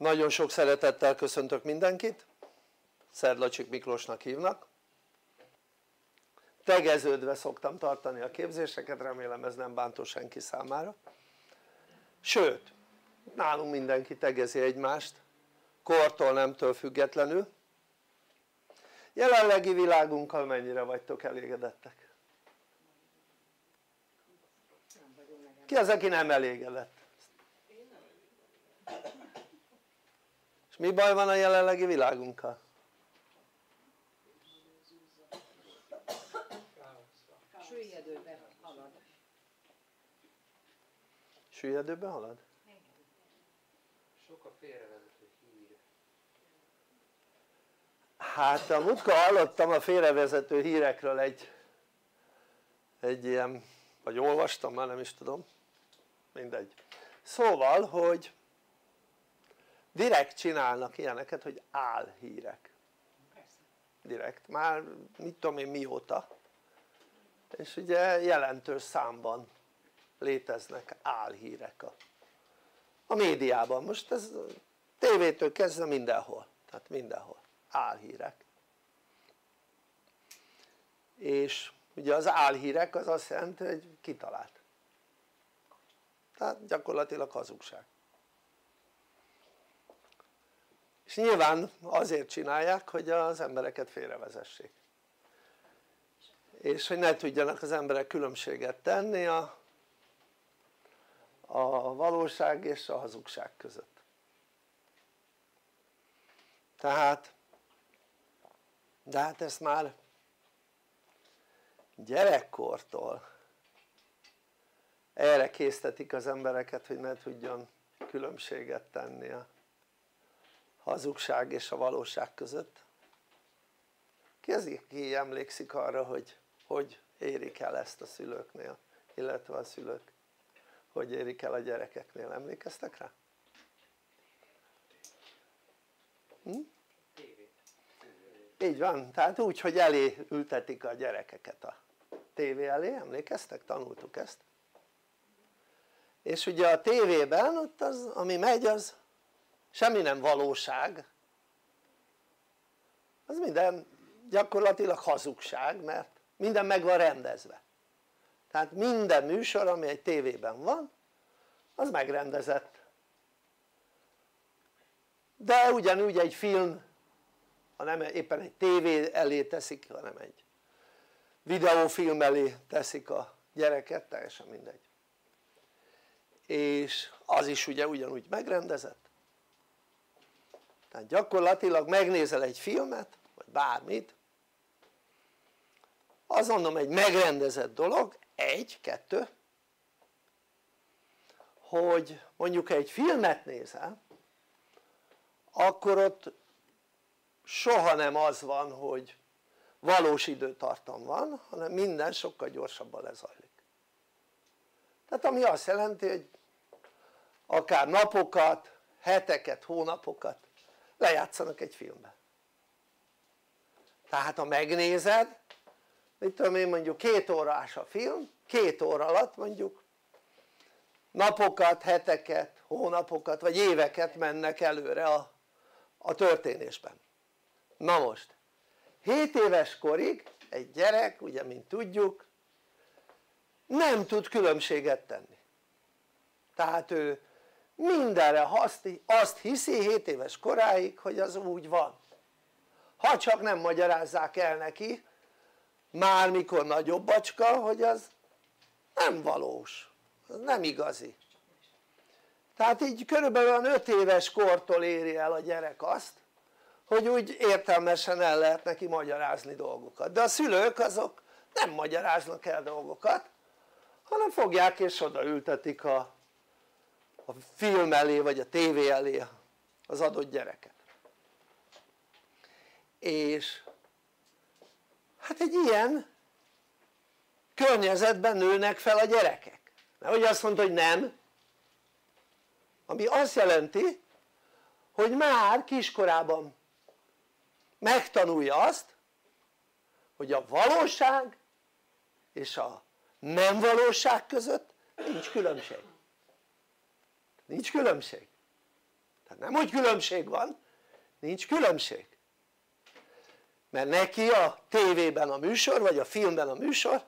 nagyon sok szeretettel köszöntök mindenkit Szerdlacsik Miklósnak hívnak tegeződve szoktam tartani a képzéseket remélem ez nem bántó senki számára sőt nálunk mindenki tegezi egymást kortól nemtől függetlenül jelenlegi világunkkal mennyire vagytok elégedettek? ki az aki nem elégedett? Mi baj van a jelenlegi világunkkal? Süllyedőben halad. süllyedőben halad? Sok a félrevezető hír. hát a múltkor hallottam a félrevezető hírekről egy egy ilyen vagy olvastam már nem is tudom mindegy szóval hogy direkt csinálnak ilyeneket hogy álhírek. Direkt. Már mit tudom én mióta. És ugye jelentős számban léteznek álhírek a, a médiában. Most ez tévétől kezdve mindenhol. Tehát mindenhol álhírek. És ugye az álhírek az azt jelenti hogy kitalált. Tehát gyakorlatilag hazugság és nyilván azért csinálják hogy az embereket félrevezessék. És hogy ne tudjanak az emberek különbséget tenni a, a valóság és a hazugság között. Tehát de hát ezt már gyerekkortól erre késztetik az embereket hogy ne tudjon különbséget tenni a hazugság és a valóság között ki az ki emlékszik arra hogy hogy érik el ezt a szülőknél illetve a szülők hogy érik el a gyerekeknél, emlékeztek rá? Hm? így van, tehát úgy hogy elé ültetik a gyerekeket a tévé elé, emlékeztek? tanultuk ezt és ugye a tévében ott az ami megy az semmi nem valóság. Az minden gyakorlatilag hazugság mert minden meg van rendezve. Tehát minden műsor ami egy tévében van az megrendezett. De ugyanúgy egy film ha nem éppen egy tévé elé teszik hanem egy videófilm elé teszik a gyereket teljesen mindegy. És az is ugye ugyanúgy megrendezett tehát gyakorlatilag megnézel egy filmet vagy bármit. Az mondom egy megrendezett dolog, egy, kettő. Hogy mondjuk egy filmet nézel akkor ott soha nem az van hogy valós időtartam van hanem minden sokkal gyorsabban lezajlik. Tehát ami azt jelenti hogy akár napokat, heteket, hónapokat lejátszanak egy filmbe. Tehát ha megnézed mit tudom én mondjuk két órás a film két óra alatt mondjuk napokat, heteket, hónapokat vagy éveket mennek előre a, a történésben. Na most 7 éves korig egy gyerek ugye mint tudjuk nem tud különbséget tenni. Tehát ő mindenre azt hiszi 7 éves koráig hogy az úgy van. Ha csak nem magyarázzák el neki már mikor nagyobb bacska hogy az nem valós, az nem igazi. Tehát így körülbelül 5 éves kortól éri el a gyerek azt hogy úgy értelmesen el lehet neki magyarázni dolgokat. De a szülők azok nem magyaráznak el dolgokat hanem fogják és odaültetik a, a film elé vagy a tévé elé az adott gyereket. És hát egy ilyen környezetben nőnek fel a gyerekek. Hogy azt mondta hogy nem? Ami azt jelenti hogy már kiskorában megtanulja azt hogy a valóság és a nem valóság között nincs különbség nincs különbség. Tehát nem hogy különbség van nincs különbség. Mert neki a tévében a műsor vagy a filmben a műsor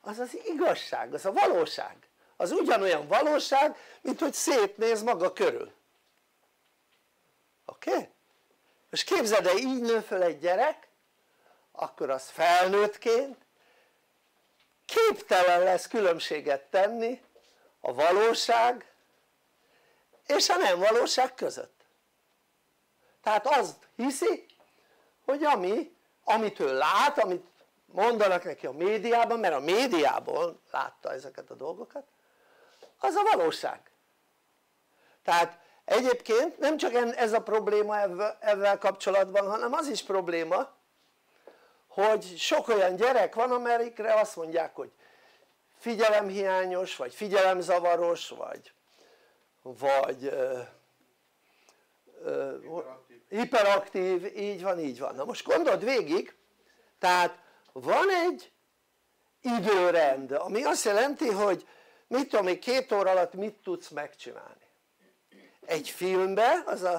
az az igazság, az a valóság. Az ugyanolyan valóság mint hogy szétnéz maga körül. Oké? Most képzeld el így nő föl egy gyerek akkor az felnőttként képtelen lesz különbséget tenni a valóság és a nem valóság között. Tehát azt hiszi hogy ami, amit ő lát, amit mondanak neki a médiában, mert a médiából látta ezeket a dolgokat az a valóság. Tehát egyébként nem csak ez a probléma ezzel kapcsolatban hanem az is probléma hogy sok olyan gyerek van amelyikre azt mondják hogy figyelemhiányos vagy figyelemzavaros vagy vagy ö, ö, hiperaktív. hiperaktív, így van, így van. na most gondold végig tehát van egy időrend ami azt jelenti hogy mit tudom én két óra alatt mit tudsz megcsinálni egy filmbe az a,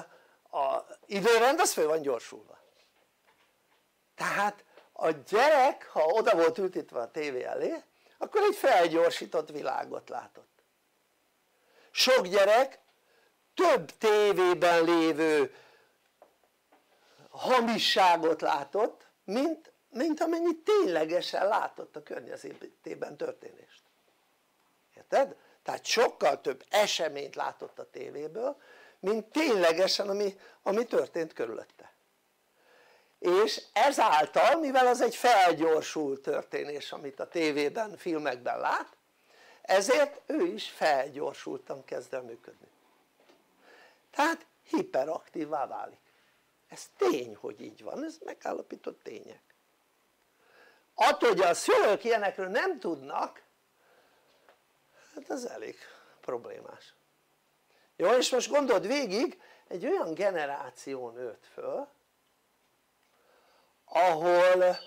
a időrend az fel van gyorsulva tehát a gyerek ha oda volt ültetve a tévé elé akkor egy felgyorsított világot látott sok gyerek több tévében lévő hamisságot látott mint, mint amennyit ténylegesen látott a környezetében történést érted? tehát sokkal több eseményt látott a tévéből mint ténylegesen ami, ami történt körülötte és ezáltal mivel az egy felgyorsult történés amit a tévében, filmekben lát ezért ő is felgyorsultan kezd el működni. Tehát hiperaktívvá válik. Ez tény hogy így van, ez megállapított tények. Attól hogy a szülők ilyenekről nem tudnak hát ez elég problémás. Jó és most gondold végig egy olyan generáció nőtt föl ahol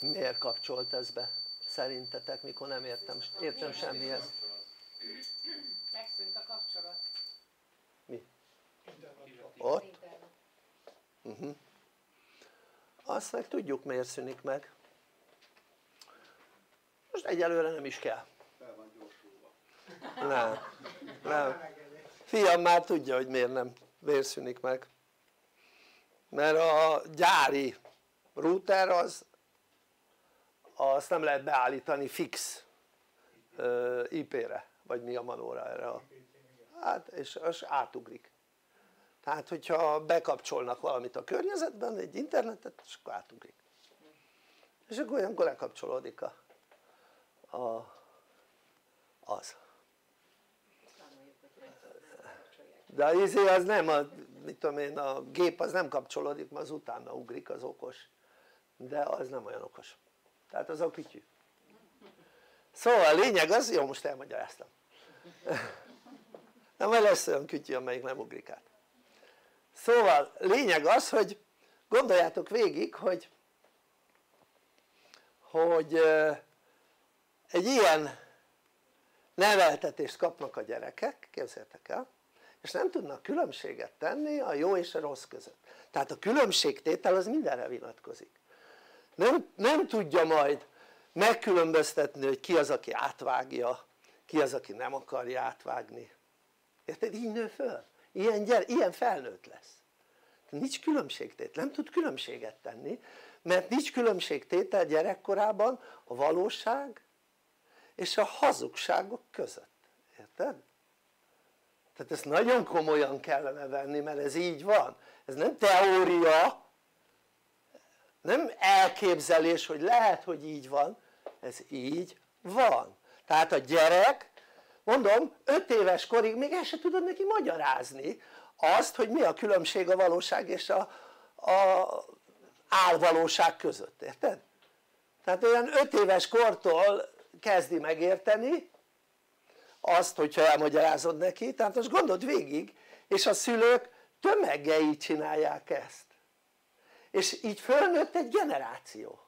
miért kapcsolt ez be szerintetek mikor nem értem, értem semmihez. Megszűnt a kapcsolat. Mi? ott? Uh mhm. -huh. azt meg tudjuk miért szűnik meg. Most egyelőre nem is kell. Nem, nem fiam már tudja hogy miért nem miért szűnik meg. Mert a gyári router az azt nem lehet beállítani fix IP-re vagy mi a manóra erre hát és az átugrik. Tehát hogyha bekapcsolnak valamit a környezetben egy internetet és akkor átugrik. És akkor olyankor lekapcsolódik a, a az. De az izé az nem a mit tudom én a gép az nem kapcsolódik mert az utána ugrik az okos. De az nem olyan okos tehát az a kütyű szóval a lényeg az, jó most elmagyaráztam. Nem majd lesz olyan kütyű amelyik nem ugrik át. Szóval lényeg az hogy gondoljátok végig hogy hogy egy ilyen neveltetést kapnak a gyerekek, képzeljétek el és nem tudnak különbséget tenni a jó és a rossz között. Tehát a különbségtétel az mindenre vonatkozik nem, nem tudja majd megkülönböztetni hogy ki az aki átvágja ki az aki nem akarja átvágni. Érted? így nő föl. Ilyen, gyere, ilyen felnőtt lesz. Nincs különbségtétel, nem tud különbséget tenni mert nincs különbségtétel gyerekkorában a valóság és a hazugságok között, érted? tehát ezt nagyon komolyan kellene venni mert ez így van. Ez nem teória nem elképzelés hogy lehet hogy így van. Ez így van. Tehát a gyerek mondom 5 éves korig még el se tudod neki magyarázni azt hogy mi a különbség a valóság és a, a álvalóság között, érted? tehát olyan 5 éves kortól kezdi megérteni azt hogyha elmagyarázod neki, tehát most gondold végig és a szülők tömeggel így csinálják ezt és így fölnőtt egy generáció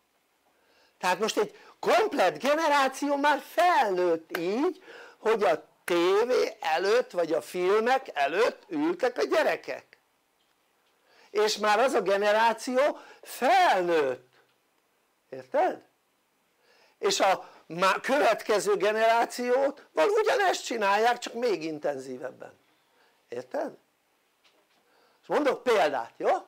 tehát most egy komplet generáció már felnőtt így hogy a tévé előtt vagy a filmek előtt ültek a gyerekek és már az a generáció felnőtt érted? és a következő generációt val ugyanezt csinálják csak még intenzívebben érted? és mondok példát jó?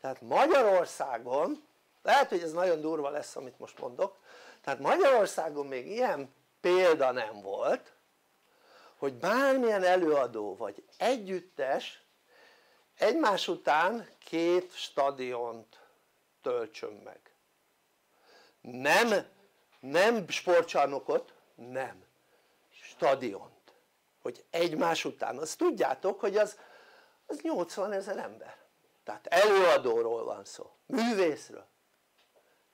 Tehát Magyarországon lehet hogy ez nagyon durva lesz amit most mondok tehát Magyarországon még ilyen példa nem volt hogy bármilyen előadó vagy együttes egymás után két stadiont töltsön meg. Nem, nem sportcsarnokot, nem. Stadiont. Hogy egymás után, azt tudjátok hogy az, az 80 ezer ember tehát előadóról van szó, művészről.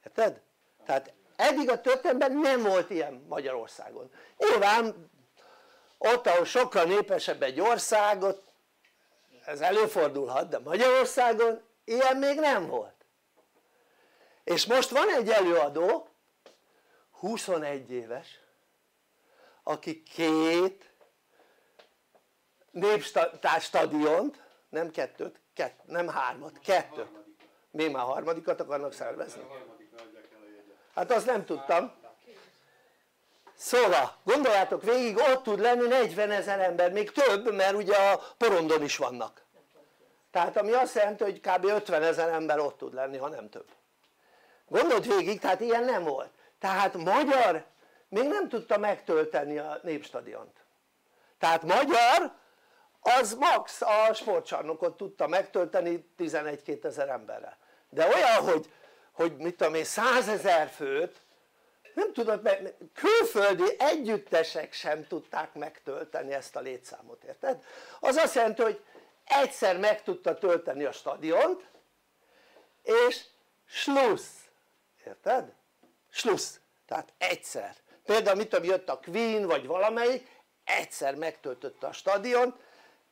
Érted? tehát eddig a történetben nem volt ilyen Magyarországon. Nyilván ott ahol sokkal népesebb egy ország ott ez előfordulhat de Magyarországon ilyen még nem volt. És most van egy előadó 21 éves aki két népstadiont nem kettőt, kett, nem hármat, kettőt. Még már harmadikat akarnak szervezni? Hát azt nem tudtam. Szóval gondoljátok végig ott tud lenni 40 ezer ember, még több mert ugye a porondon is vannak. Tehát ami azt jelenti hogy kb. 50 ezer ember ott tud lenni ha nem több. Gondold végig tehát ilyen nem volt. Tehát magyar még nem tudta megtölteni a népstadiont. Tehát magyar az max a sportcsarnokot tudta megtölteni 11-2 ezer emberrel de olyan hogy, hogy mit tudom én 100 ezer főt nem tudod meg, külföldi együttesek sem tudták megtölteni ezt a létszámot, érted? az azt jelenti hogy egyszer meg tudta tölteni a stadiont és slussz, érted? slussz, tehát egyszer például mit tudom jött a Queen vagy valamelyik egyszer megtöltötte a stadiont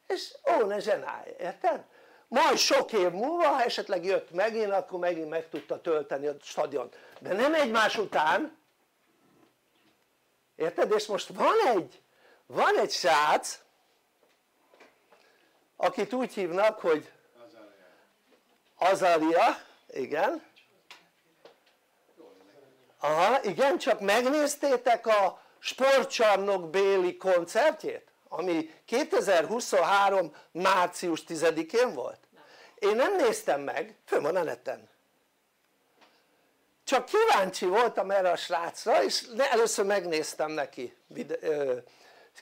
és ó ne zsenálj, érted? majd sok év múlva ha esetleg jött megint akkor megint meg tudta tölteni a stadiont de nem egymás után. Érted? és most van egy van egy srác akit úgy hívnak hogy Azaria, igen. Aha igen csak megnéztétek a sportcsarnok béli koncertjét ami 2023 március 10-én volt? én nem néztem meg, fönn van a neten. Csak kíváncsi voltam erre a srácra és először megnéztem neki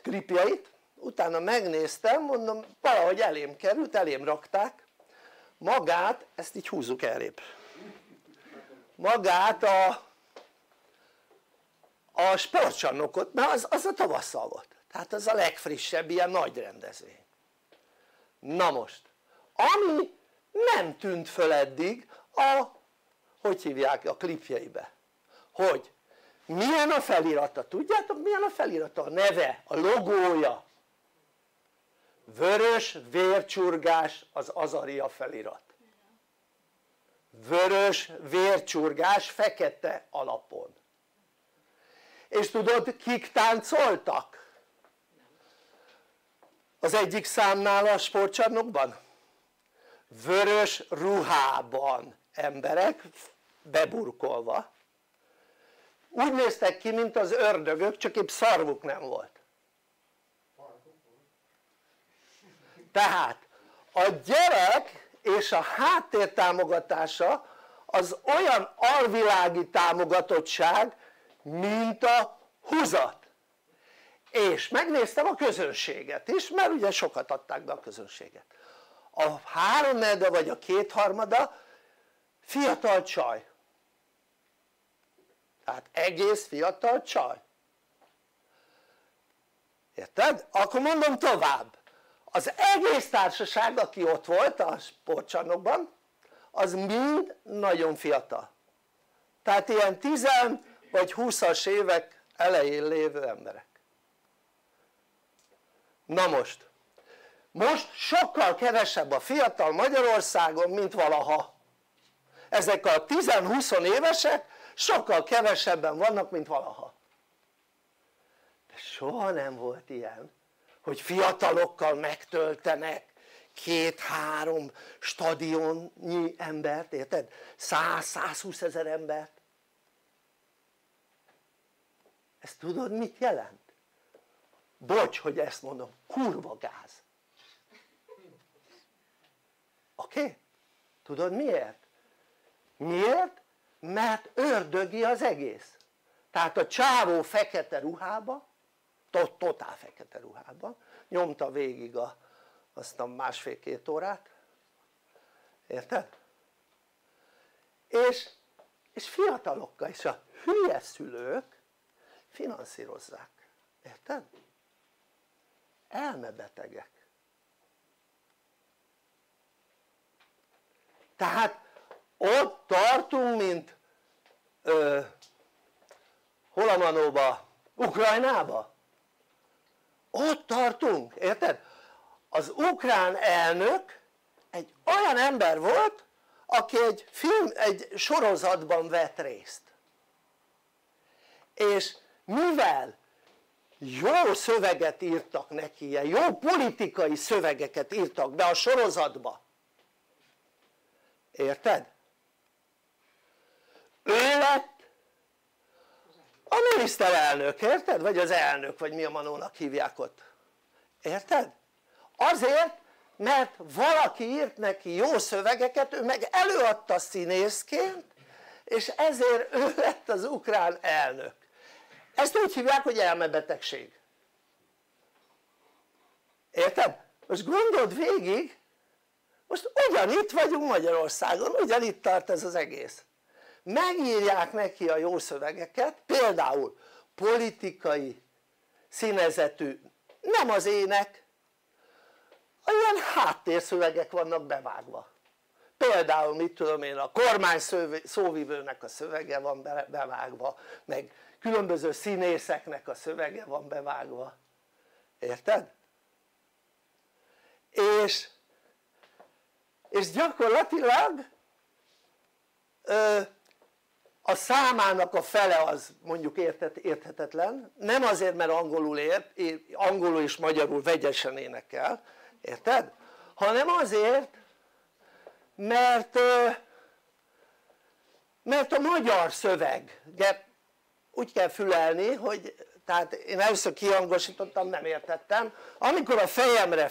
klipjeit utána megnéztem mondom valahogy elém került, elém rakták. Magát, ezt így húzzuk elrébb magát a a sportcsarnokot, mert az, az a tavasszal volt tehát az a legfrissebb ilyen nagy rendezvény. Na most ami nem tűnt föl eddig a hogy hívják a klipjeibe. Hogy milyen a felirata, tudjátok milyen a felirata? a neve, a logója. Vörös vércsurgás az azaria felirat. Vörös vércsurgás fekete alapon. És tudod kik táncoltak? Az egyik számnál a sportcsarnokban? vörös ruhában. Emberek beburkolva. Úgy néztek ki mint az ördögök csak épp szarvuk nem volt. Tehát a gyerek és a háttér támogatása az olyan alvilági támogatottság mint a húzat és megnéztem a közönséget is mert ugye sokat adták be a közönséget. A háromnegyede vagy a kétharmada fiatal csaj. Tehát egész fiatal csaj. Érted? akkor mondom tovább. Az egész társaság aki ott volt a sportcsarnokban az mind nagyon fiatal. Tehát ilyen 10 vagy 20-as évek elején lévő emberek na most most sokkal kevesebb a fiatal Magyarországon mint valaha ezek a 10-20 évesek sokkal kevesebben vannak mint valaha soha nem volt ilyen hogy fiatalokkal megtöltenek két-három stadionnyi embert, érted? 100-120 ezer embert ezt tudod mit jelent? Bocs hogy ezt mondom, kurva gáz oké? Okay? tudod miért? miért? mert ördögi az egész tehát a csávó fekete ruhába totál fekete ruhába nyomta végig a, azt a másfél-két órát érted? és, és fiatalokkal is a hülye szülők finanszírozzák, érted? Elmebetegek tehát ott tartunk mint ö, hol a manóba? Ukrajnába? ott tartunk, érted? az ukrán elnök egy olyan ember volt aki egy film, egy sorozatban vett részt és mivel jó szöveget írtak neki, ilyen jó politikai szövegeket írtak be a sorozatba érted? ő lett a miniszterelnök, érted? vagy az elnök, vagy mi a manónak hívják ott érted? azért mert valaki írt neki jó szövegeket, ő meg előadta színészként és ezért ő lett az ukrán elnök ezt úgy hívják hogy elmebetegség érted? most gondold végig most ugyanitt vagyunk Magyarországon, ugyanitt tart ez az egész. Megírják neki a jó szövegeket például politikai színezetű nem az ének olyan háttérszövegek vannak bevágva. Például mit tudom én a kormány szóvivőnek a szövege van bevágva meg különböző színészeknek a szövege van bevágva érted? és és gyakorlatilag ö, a számának a fele az mondjuk érthetetlen nem azért mert angolul ért, angolul és magyarul vegyesen énekel érted? hanem azért mert mert a magyar szöveget úgy kell fülelni hogy tehát én először kihangosítottam nem értettem. Amikor a fejemre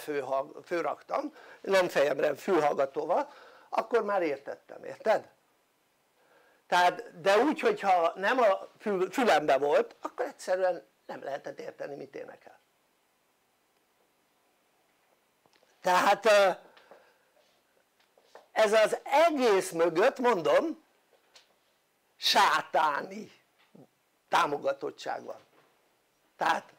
főraktam nem fejemre fülhallgatóval akkor már értettem érted? tehát de úgy hogyha nem a fülembe volt akkor egyszerűen nem lehetett érteni mit énekel. Tehát ez az egész mögött mondom sátáni támogatottság van tehát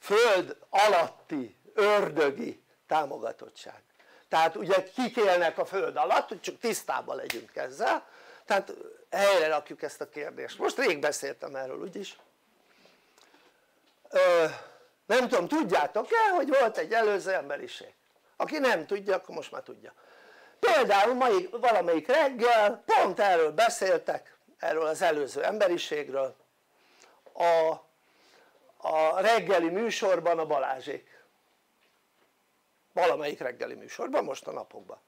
föld alatti ördögi támogatottság. Tehát ugye kik élnek a föld alatt hogy csak tisztában legyünk ezzel. Tehát helyre rakjuk ezt a kérdést. Most rég beszéltem erről úgyis. Ö, nem tudom tudjátok-e hogy volt egy előző emberiség? Aki nem tudja akkor most már tudja. Például mai, valamelyik reggel pont erről beszéltek erről az előző emberiségről a, a reggeli műsorban a Balázsék. Valamelyik reggeli műsorban most a napokban.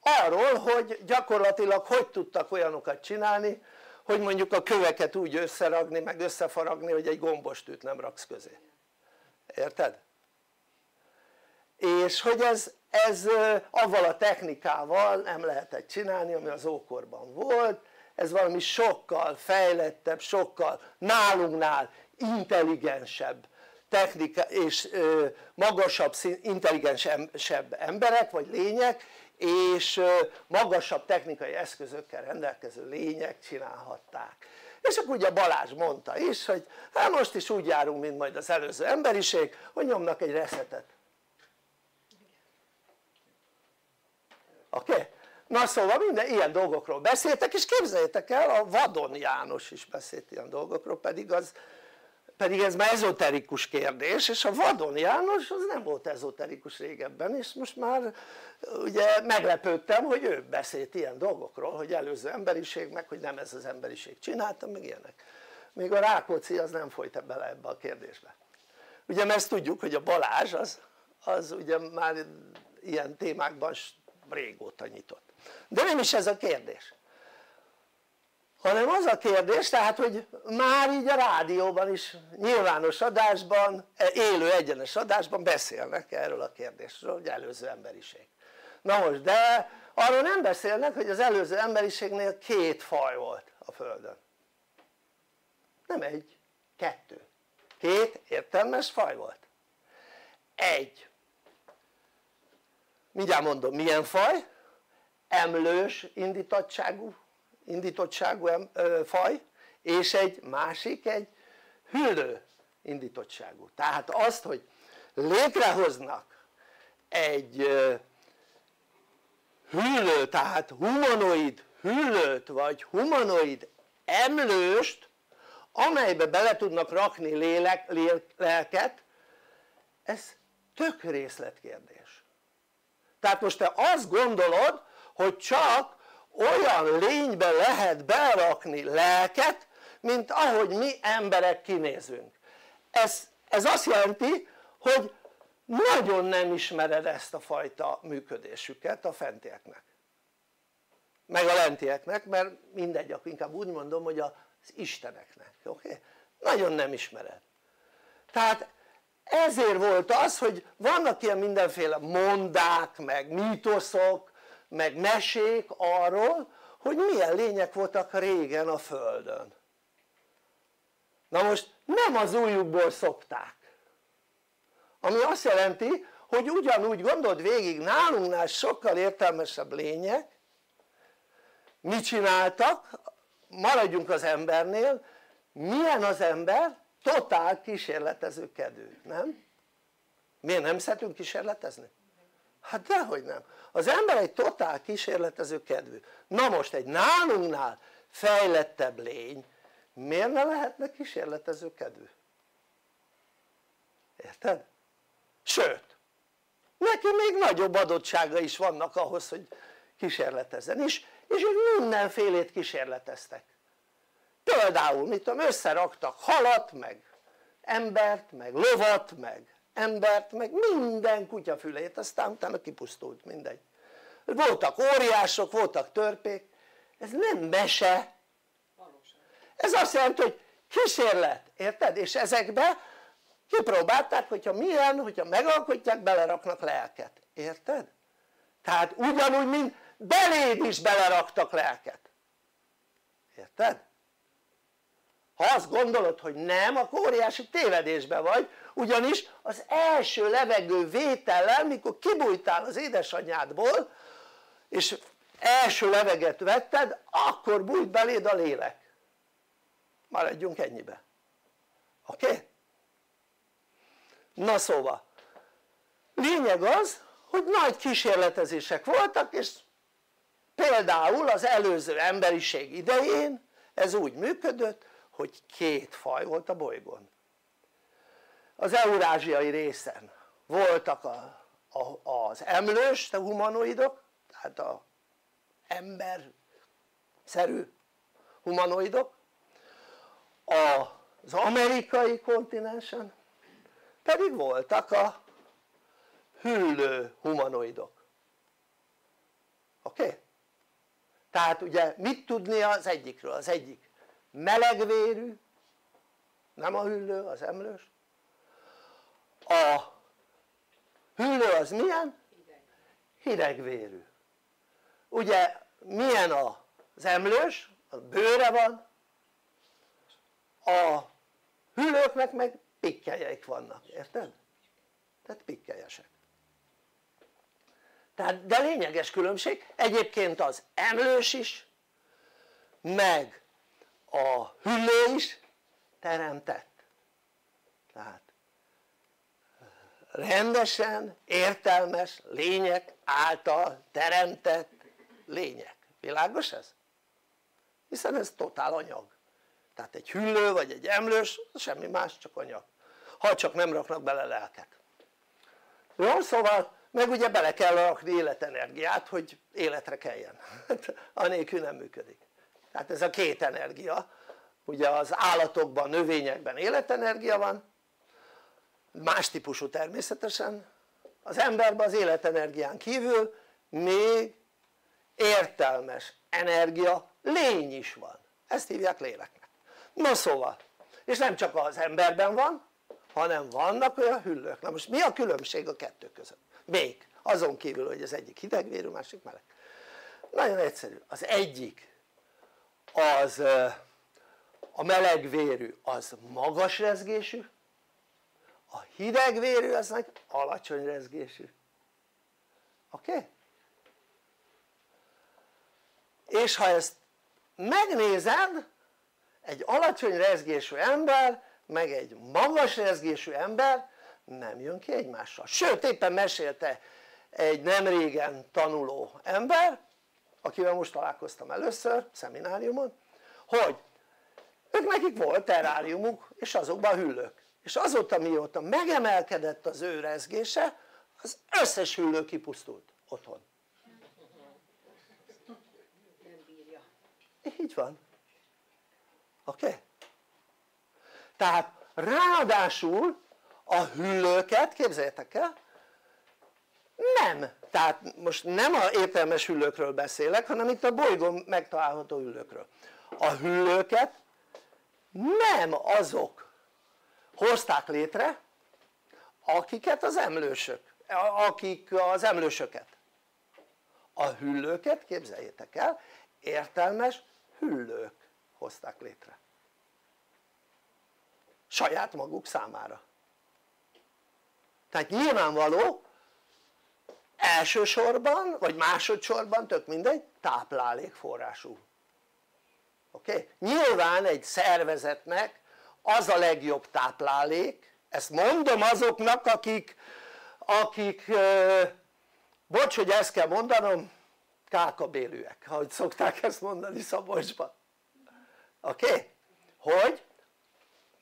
Arról hogy gyakorlatilag hogy tudtak olyanokat csinálni hogy mondjuk a köveket úgy összeragni meg összefaragni hogy egy gombostűt nem raksz közé. Érted? és hogy ez, ez avval a technikával nem lehetett csinálni ami az ókorban volt ez valami sokkal fejlettebb, sokkal nálunknál intelligensebb technika és magasabb, intelligensebb emberek vagy lények és magasabb technikai eszközökkel rendelkező lények csinálhatták és akkor ugye Balázs mondta is hogy hát most is úgy járunk mint majd az előző emberiség hogy nyomnak egy reszetet oké? Okay? Na szóval minden ilyen dolgokról beszéltek és képzeljétek el a Vadon János is beszélt ilyen dolgokról pedig az pedig ez már ezoterikus kérdés és a Vadon János az nem volt ezoterikus régebben és most már ugye meglepődtem hogy ő beszélt ilyen dolgokról hogy előző emberiség meg hogy nem ez az emberiség csinálta meg ilyenek. Még a Rákóczi az nem folyt bele ebbe a kérdésbe. Ugye mert ezt tudjuk hogy a Balázs az, az ugye már ilyen témákban régóta nyitott de nem is ez a kérdés. Hanem az a kérdés tehát hogy már így a rádióban is nyilvános adásban élő egyenes adásban beszélnek erről a kérdésről hogy előző emberiség. Na most de arról nem beszélnek hogy az előző emberiségnél két faj volt a földön. Nem egy, kettő. Két értelmes faj volt. Egy. Mindjárt mondom milyen faj emlős indítottságú indítottságú faj és egy másik egy hüllő indítottságú. Tehát azt hogy létrehoznak egy hüllő tehát humanoid hüllőt vagy humanoid emlőst amelybe bele tudnak rakni lélek, lelket ez tök részletkérdés. Tehát most te azt gondolod hogy csak olyan lénybe lehet berakni lelket mint ahogy mi emberek kinézünk ez, ez azt jelenti hogy nagyon nem ismered ezt a fajta működésüket a fentieknek meg a lentieknek mert mindegy inkább úgy mondom hogy az isteneknek oké? Okay? nagyon nem ismered tehát ezért volt az hogy vannak ilyen mindenféle mondák meg mítoszok meg mesék arról hogy milyen lények voltak régen a földön na most nem az újukból szokták ami azt jelenti hogy ugyanúgy gondold végig nálunknál sokkal értelmesebb lények mit csináltak maradjunk az embernél milyen az ember? totál kísérletező kedvű, nem? miért nem szeretünk kísérletezni? hát dehogy nem, az ember egy totál kísérletező kedvű na most egy nálunknál fejlettebb lény miért ne lehetne kísérletező kedvű? érted? sőt neki még nagyobb adottsága is vannak ahhoz hogy kísérletezzen és, és ők mindenfélét kísérleteztek például mit tudom összeraktak halat meg embert meg lovat meg embert meg minden kutyafülét aztán utána kipusztult mindegy voltak óriások voltak törpék ez nem mese ez azt jelenti hogy kísérlet érted? és ezekbe kipróbálták hogyha milyen hogyha megalkotják beleraknak lelket, érted? tehát ugyanúgy mint beléd is beleraktak lelket érted? ha azt gondolod hogy nem akkor óriási tévedésben vagy ugyanis az első levegő vétellel mikor kibújtál az édesanyádból és első leveget vetted akkor bújt beléd a lélek maradjunk ennyibe oké? Okay? na szóval lényeg az hogy nagy kísérletezések voltak és például az előző emberiség idején ez úgy működött hogy két faj volt a bolygón az eurázsiai részen voltak a, a, az emlős humanoidok tehát a szerű humanoidok az amerikai kontinensen pedig voltak a hüllő humanoidok oké? Okay? tehát ugye mit tudni az egyikről? az egyik melegvérű nem a hüllő, az emlős a hüllő az milyen? hidegvérű ugye milyen az emlős? a bőre van a hüllőknek meg pikkelyeik vannak, érted? tehát pikkelyesek tehát de lényeges különbség egyébként az emlős is meg a hüllő is teremtett tehát rendesen értelmes lények által teremtett lények, világos ez? hiszen ez totál anyag. Tehát egy hüllő vagy egy emlős semmi más csak anyag. Ha csak nem raknak bele lelket jó szóval meg ugye bele kell rakni életenergiát hogy életre keljen. Anélkül nem működik. Tehát ez a két energia. Ugye az állatokban, növényekben életenergia van. Más típusú természetesen. Az emberben az életenergián kívül még értelmes energia lény is van ezt hívják léleknek na szóval és nem csak az emberben van hanem vannak olyan hüllők na most mi a különbség a kettő között? még azon kívül hogy az egyik hidegvérű másik meleg nagyon egyszerű az egyik az a melegvérű az magas rezgésű a hidegvérű az meg alacsony rezgésű oké? Okay? És ha ezt megnézed egy alacsony rezgésű ember meg egy magas rezgésű ember nem jön ki egymással, sőt éppen mesélte egy nem régen tanuló ember akivel most találkoztam először szemináriumon hogy ők nekik volt teráriumuk és azokban hüllők. És azóta mióta megemelkedett az ő rezgése az összes hüllő kipusztult otthon így van oké? Okay? tehát ráadásul a hüllőket képzeljétek el nem, tehát most nem a értelmes hüllőkről beszélek hanem itt a bolygón megtalálható hüllőkről a hüllőket nem azok hozták létre akiket az emlősök, akik az emlősöket a hüllőket képzeljétek el értelmes hüllők hozták létre. Saját maguk számára. Tehát nyilvánvaló elsősorban vagy másodszorban tök mindegy táplálékforrású. Oké? Nyilván egy szervezetnek az a legjobb táplálék ezt mondom azoknak akik akik bocs hogy ezt kell mondanom kákabélűek ahogy szokták ezt mondani Szabolcsban oké? Okay? hogy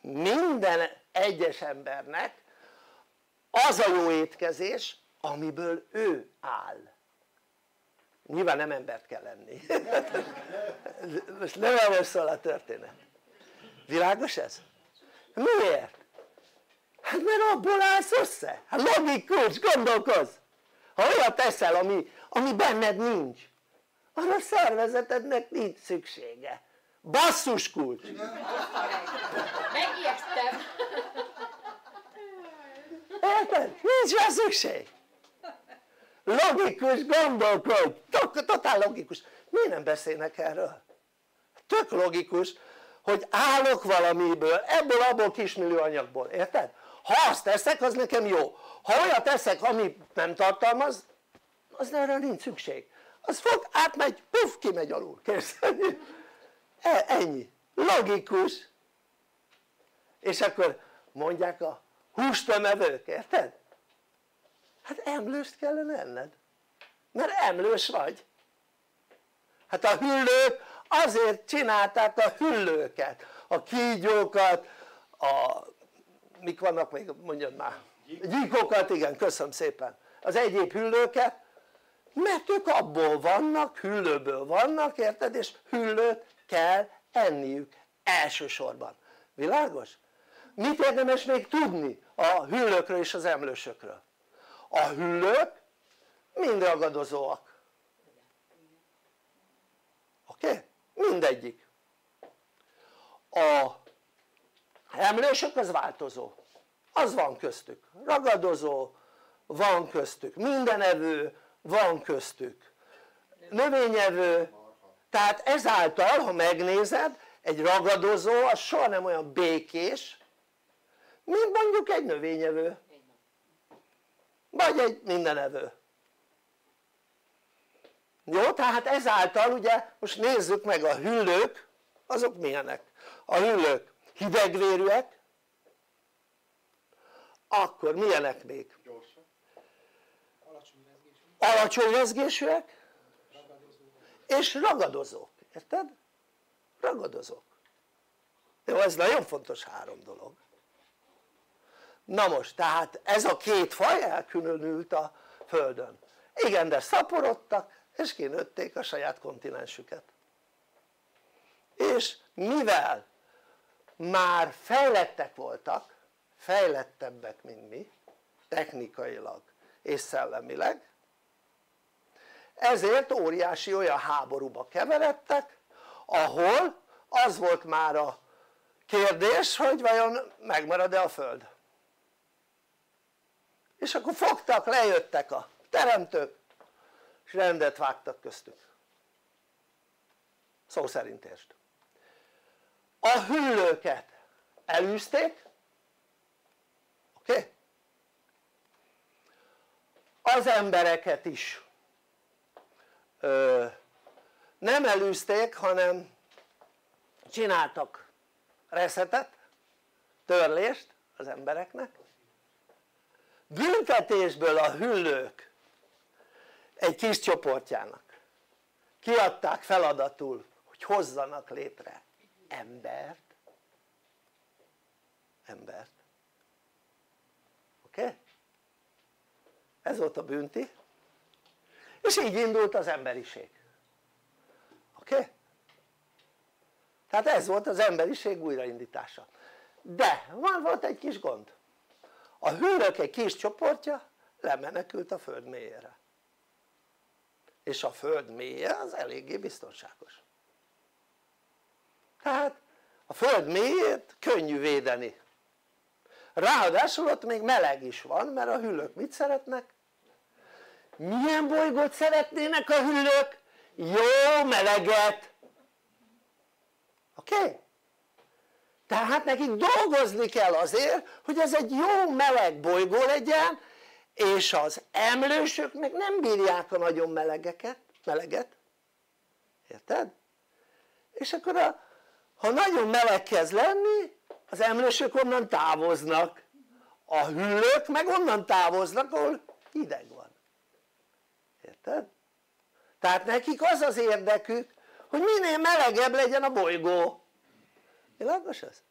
minden egyes embernek az a jó étkezés amiből ő áll nyilván nem embert kell lenni most nem erről szól a történet világos ez? miért? hát mert abból állsz össze, hát logikus, gondolkozz ha olyat teszel ami, ami benned nincs arra a szervezetednek nincs szüksége. Basszus kulcs! Megijesztem érted? nincs rá szükség. Logikus gondolkodj, totál logikus. Miért nem beszélnek erről? tök logikus hogy állok valamiből, ebből abból kismillió anyagból, érted? Ha azt teszek az nekem jó, ha olyat teszek amit nem tartalmaz az erre nincs szükség. Az fog, átmegy, puff, kimegy alul, kész e, ennyi, logikus. És akkor mondják a hústömevők, érted? hát emlőst kellene enned. Mert emlős vagy. Hát a hüllők azért csinálták a hüllőket. A kígyókat a mik vannak még mondjad már gyíkokat igen köszönöm szépen az egyéb hüllőket mert ők abból vannak, hüllőből vannak érted és hüllőt kell enniük elsősorban, világos? mit érdemes még tudni a hüllőkről és az emlősökről? a hüllők mind ragadozóak oké? Okay? mindegyik a emlősök az változó az van köztük. Ragadozó van köztük. Mindenevő van köztük. Növényevő. Tehát ezáltal ha megnézed egy ragadozó az soha nem olyan békés mint mondjuk egy növényevő. Vagy egy mindenevő. Jó? tehát ezáltal ugye most nézzük meg a hüllők azok milyenek? A hüllők hidegvérűek akkor milyenek még? alacsony rezgésűek és ragadozók, érted? ragadozók. Jó ez nagyon fontos három dolog. Na most tehát ez a két faj elkülönült a földön. Igen de szaporodtak és kinőtték a saját kontinensüket. És mivel már fejlettek voltak fejlettebbek mint mi technikailag és szellemileg. Ezért óriási olyan háborúba keveredtek ahol az volt már a kérdés hogy vajon megmarad-e a föld. És akkor fogtak, lejöttek a teremtők és rendet vágtak köztük. Szó szerint értsd a hüllőket elűzték oké? Az embereket is ö, nem elűzték hanem csináltak reszetet, törlést az embereknek büntetésből a hüllők egy kis csoportjának kiadták feladatul hogy hozzanak létre embert embert oké? Okay? ez volt a bünti és így indult az emberiség oké? Okay? tehát ez volt az emberiség újraindítása de van volt egy kis gond a hőrök egy kis csoportja lemenekült a föld mélyére és a föld mélye az eléggé biztonságos tehát a föld mélyét könnyű védeni ráadásul ott még meleg is van mert a hüllők mit szeretnek? milyen bolygót szeretnének a hüllők? jó meleget oké? Okay? tehát nekik dolgozni kell azért hogy ez egy jó meleg bolygó legyen és az emlősök meg nem bírják a nagyon melegeket, meleget érted? és akkor a, ha nagyon meleg kezd lenni az emlősök onnan távoznak a hüllők meg onnan távoznak ahol hideg van érted? tehát nekik az az érdekük hogy minél melegebb legyen a bolygó világos ez?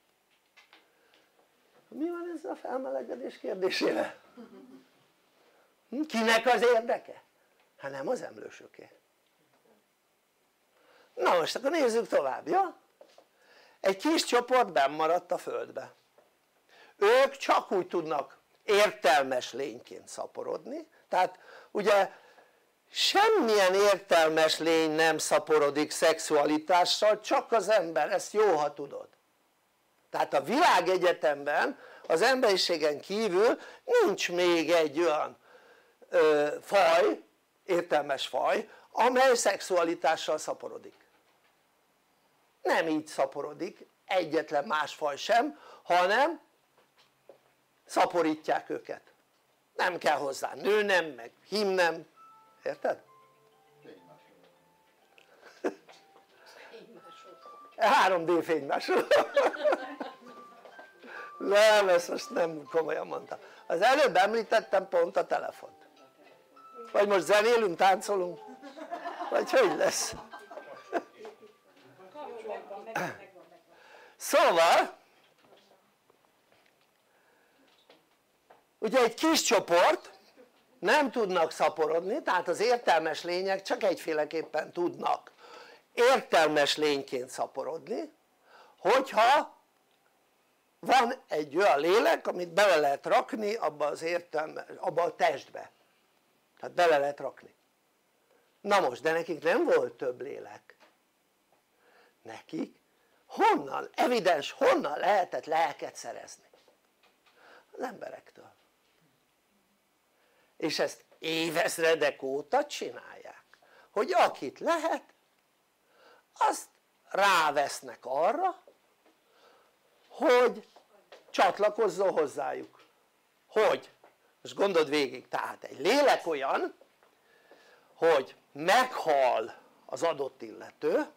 mi van ezzel a felmelegedés kérdésével? Kinek az érdeke? hát nem az emlősöké na most akkor nézzük tovább, ja? Egy kis csoport maradt a földbe. Ők csak úgy tudnak értelmes lényként szaporodni. Tehát ugye semmilyen értelmes lény nem szaporodik szexualitással csak az ember, ezt jó ha tudod. Tehát a világegyetemben az emberiségen kívül nincs még egy olyan ö, faj, értelmes faj amely szexualitással szaporodik nem így szaporodik egyetlen más faj sem hanem szaporítják őket. Nem kell hozzá nőnem meg himnem. Érted? 3D fénymásoló. Nem ezt most nem komolyan mondtam. Az előbb említettem pont a telefont. Vagy most zenélünk, táncolunk? Vagy hogy lesz? Szóval ugye egy kis csoport nem tudnak szaporodni tehát az értelmes lények csak egyféleképpen tudnak értelmes lényként szaporodni hogyha van egy olyan lélek amit bele lehet rakni abba az értelme, abba a testbe. Tehát bele lehet rakni. Na most de nekik nem volt több lélek. Nekik honnan, evidens honnan lehetett lelket szerezni? az emberektől és ezt évezredek óta csinálják hogy akit lehet azt rávesznek arra hogy csatlakozzon hozzájuk hogy? most gondold végig tehát egy lélek olyan hogy meghal az adott illető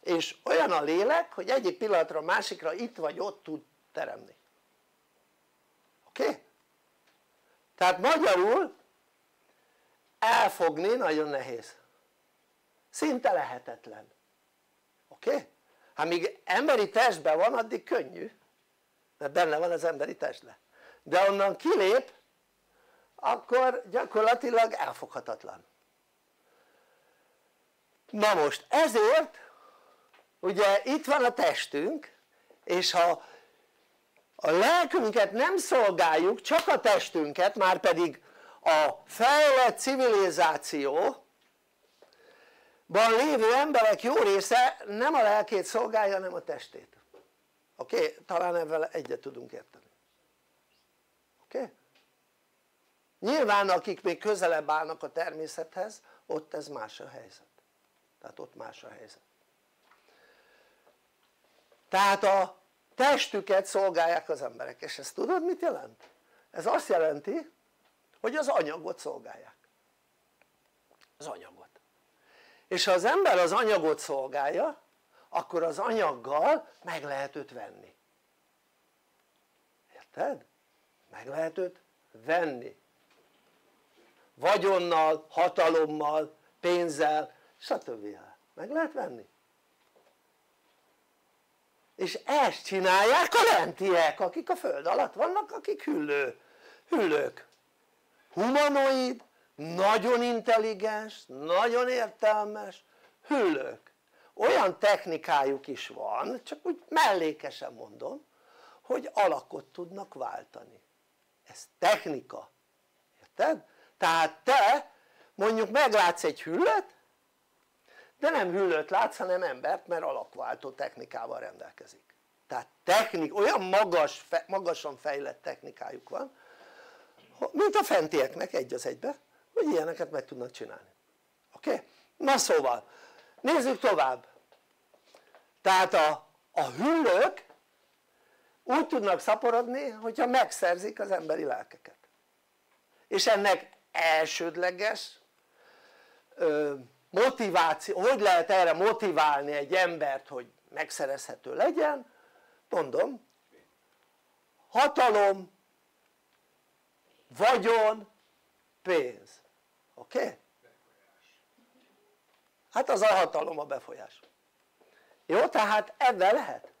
és olyan a lélek hogy egyik pillanatra a másikra itt vagy ott tud teremni oké? Okay? tehát magyarul elfogni nagyon nehéz szinte lehetetlen oké? Okay? hát míg emberi testben van addig könnyű mert benne van az emberi testben de onnan kilép akkor gyakorlatilag elfoghatatlan na most ezért ugye itt van a testünk és ha a lelkünket nem szolgáljuk csak a testünket már pedig a fejlett civilizáció ban lévő emberek jó része nem a lelkét szolgálja hanem a testét oké? Okay? talán ebben egyet tudunk érteni oké? Okay? nyilván akik még közelebb állnak a természethez ott ez más a helyzet tehát ott más a helyzet tehát a testüket szolgálják az emberek és ezt tudod mit jelent? ez azt jelenti hogy az anyagot szolgálják az anyagot és ha az ember az anyagot szolgálja akkor az anyaggal meg lehet őt venni érted? meg lehet őt venni vagyonnal, hatalommal, pénzzel stb. meg lehet venni és ezt csinálják a lentiek akik a föld alatt vannak akik hüllő, hüllők. Humanoid, nagyon intelligens, nagyon értelmes hüllők. Olyan technikájuk is van csak úgy mellékesen mondom hogy alakot tudnak váltani. Ez technika. Érted? tehát te mondjuk meglátsz egy hüllőt de nem hüllőt látsz hanem embert mert alakváltó technikával rendelkezik. Tehát technik, olyan magas, magasan fejlett technikájuk van mint a fentieknek egy az egybe hogy ilyeneket meg tudnak csinálni. Oké? Na szóval nézzük tovább. Tehát a, a hüllők úgy tudnak szaporodni hogyha megszerzik az emberi lelkeket. És ennek elsődleges ö, motiváció, hogy lehet erre motiválni egy embert hogy megszerezhető legyen mondom hatalom, vagyon, pénz oké? Okay? hát az a hatalom a befolyás jó? tehát ebben lehet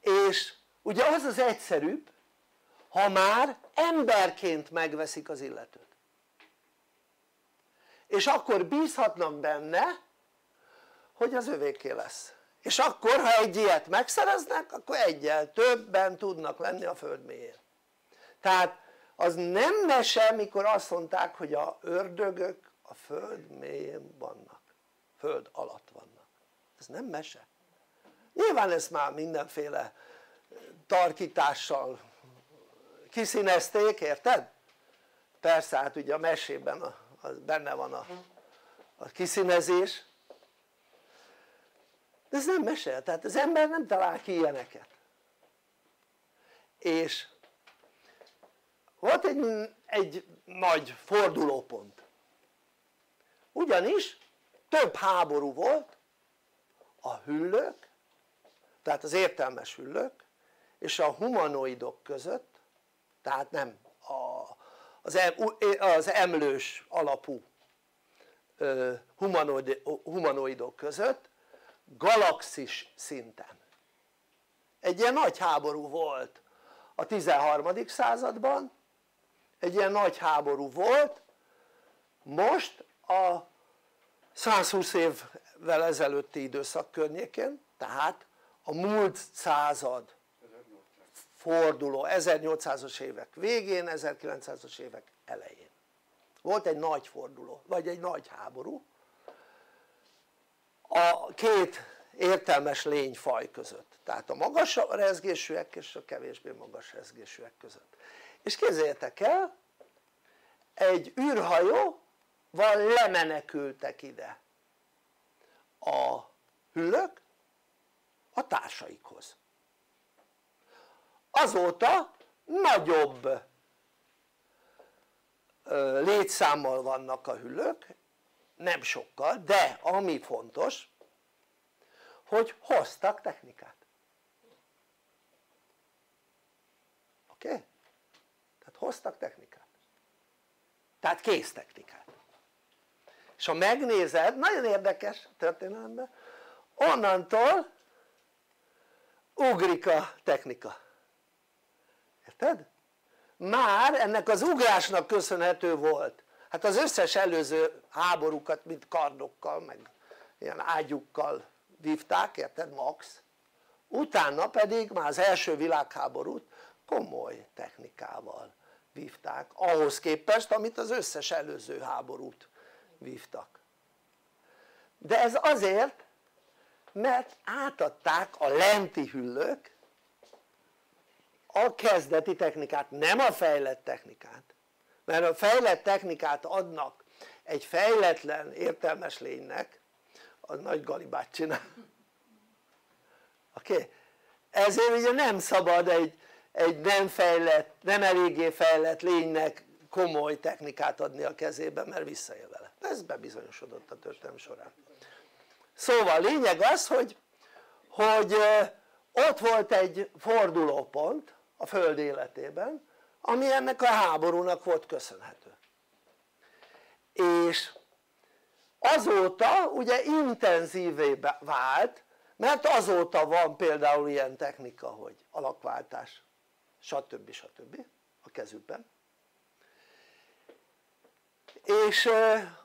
és ugye az az egyszerűbb ha már emberként megveszik az illetőt és akkor bízhatnak benne hogy az övéké lesz. És akkor ha egy ilyet megszereznek akkor egyel többen tudnak lenni a föld mélyén. Tehát az nem mese mikor azt mondták hogy a ördögök a föld mélyén vannak. Föld alatt vannak. Ez nem mese. Nyilván ezt már mindenféle tarkítással kiszínezték, érted? persze hát ugye a mesében a, a, benne van a, a kiszínezés. De ez nem mese, tehát az ember nem talál ki ilyeneket. És volt egy, egy nagy fordulópont. Ugyanis több háború volt a hüllők tehát az értelmes hüllők és a humanoidok között tehát nem a, az, em, az emlős alapú humanoid, humanoidok között galaxis szinten egy ilyen nagy háború volt a 13. században egy ilyen nagy háború volt most a 120 évvel ezelőtti időszak környékén tehát a múlt század forduló. 1800-as évek végén 1900-as évek elején. Volt egy nagy forduló vagy egy nagy háború. A két értelmes lényfaj között. Tehát a magas rezgésűek és a kevésbé magas rezgésűek között. És képzeljétek el egy űrhajóval lemenekültek ide. A hüllők a társaikhoz azóta nagyobb létszámmal vannak a hüllők nem sokkal de ami fontos hogy hoztak technikát oké? Okay? tehát hoztak technikát tehát kész technikát és ha megnézed nagyon érdekes történelemben onnantól ugrik a technika érted? már ennek az ugrásnak köszönhető volt. Hát az összes előző háborúkat mint kardokkal meg ilyen ágyukkal vívták érted max? Utána pedig már az első világháborút komoly technikával vívták ahhoz képest amit az összes előző háborút vívtak. De ez azért mert átadták a lenti hüllők a kezdeti technikát, nem a fejlett technikát mert a fejlett technikát adnak egy fejletlen értelmes lénynek az nagy galibát csinál oké? Okay? ezért ugye nem szabad egy, egy nem fejlett, nem eléggé fejlett lénynek komoly technikát adni a kezébe mert visszaél vele, ez bebizonyosodott a történelem során szóval lényeg az hogy, hogy ott volt egy fordulópont a föld életében ami ennek a háborúnak volt köszönhető és azóta ugye intenzívé vált mert azóta van például ilyen technika hogy alakváltás stb. stb. a kezükben és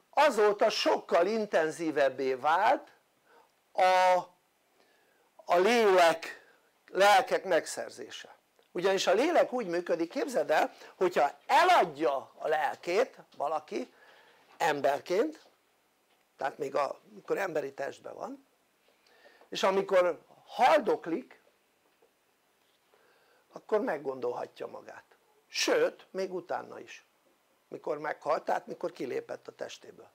azóta sokkal intenzívebbé vált a, a lélek, lelkek megszerzése ugyanis a lélek úgy működik képzeld el hogyha eladja a lelkét valaki emberként tehát még amikor emberi testben van és amikor haldoklik akkor meggondolhatja magát. Sőt még utána is. Mikor meghalt tehát mikor kilépett a testéből.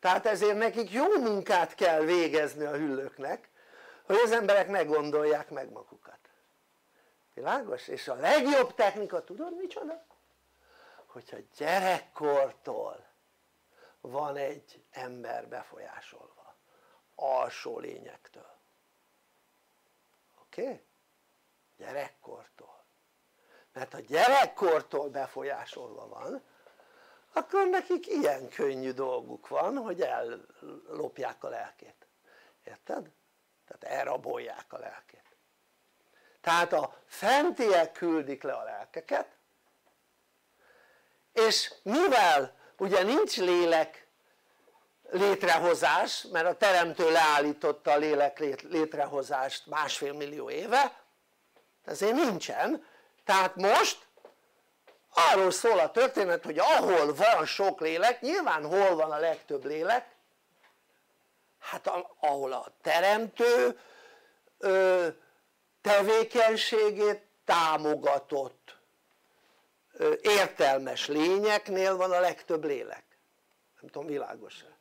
Tehát ezért nekik jó munkát kell végezni a hüllőknek hogy az emberek ne gondolják meg magukat világos? és a legjobb technika tudod micsoda? hogyha gyerekkortól van egy ember befolyásolva alsó lényektől oké? Gyerekkortól mert ha gyerekkortól befolyásolva van akkor nekik ilyen könnyű dolguk van hogy ellopják a lelkét érted? tehát elrabolják a lelkét tehát a fentiek küldik le a lelkeket és mivel ugye nincs lélek létrehozás mert a teremtő leállította a lélek létrehozást másfél millió éve ezért nincsen. Tehát most arról szól a történet hogy ahol van sok lélek nyilván hol van a legtöbb lélek hát ahol a teremtő ö, tevékenységét támogatott. Értelmes lényeknél van a legtöbb lélek. Nem tudom világos-e?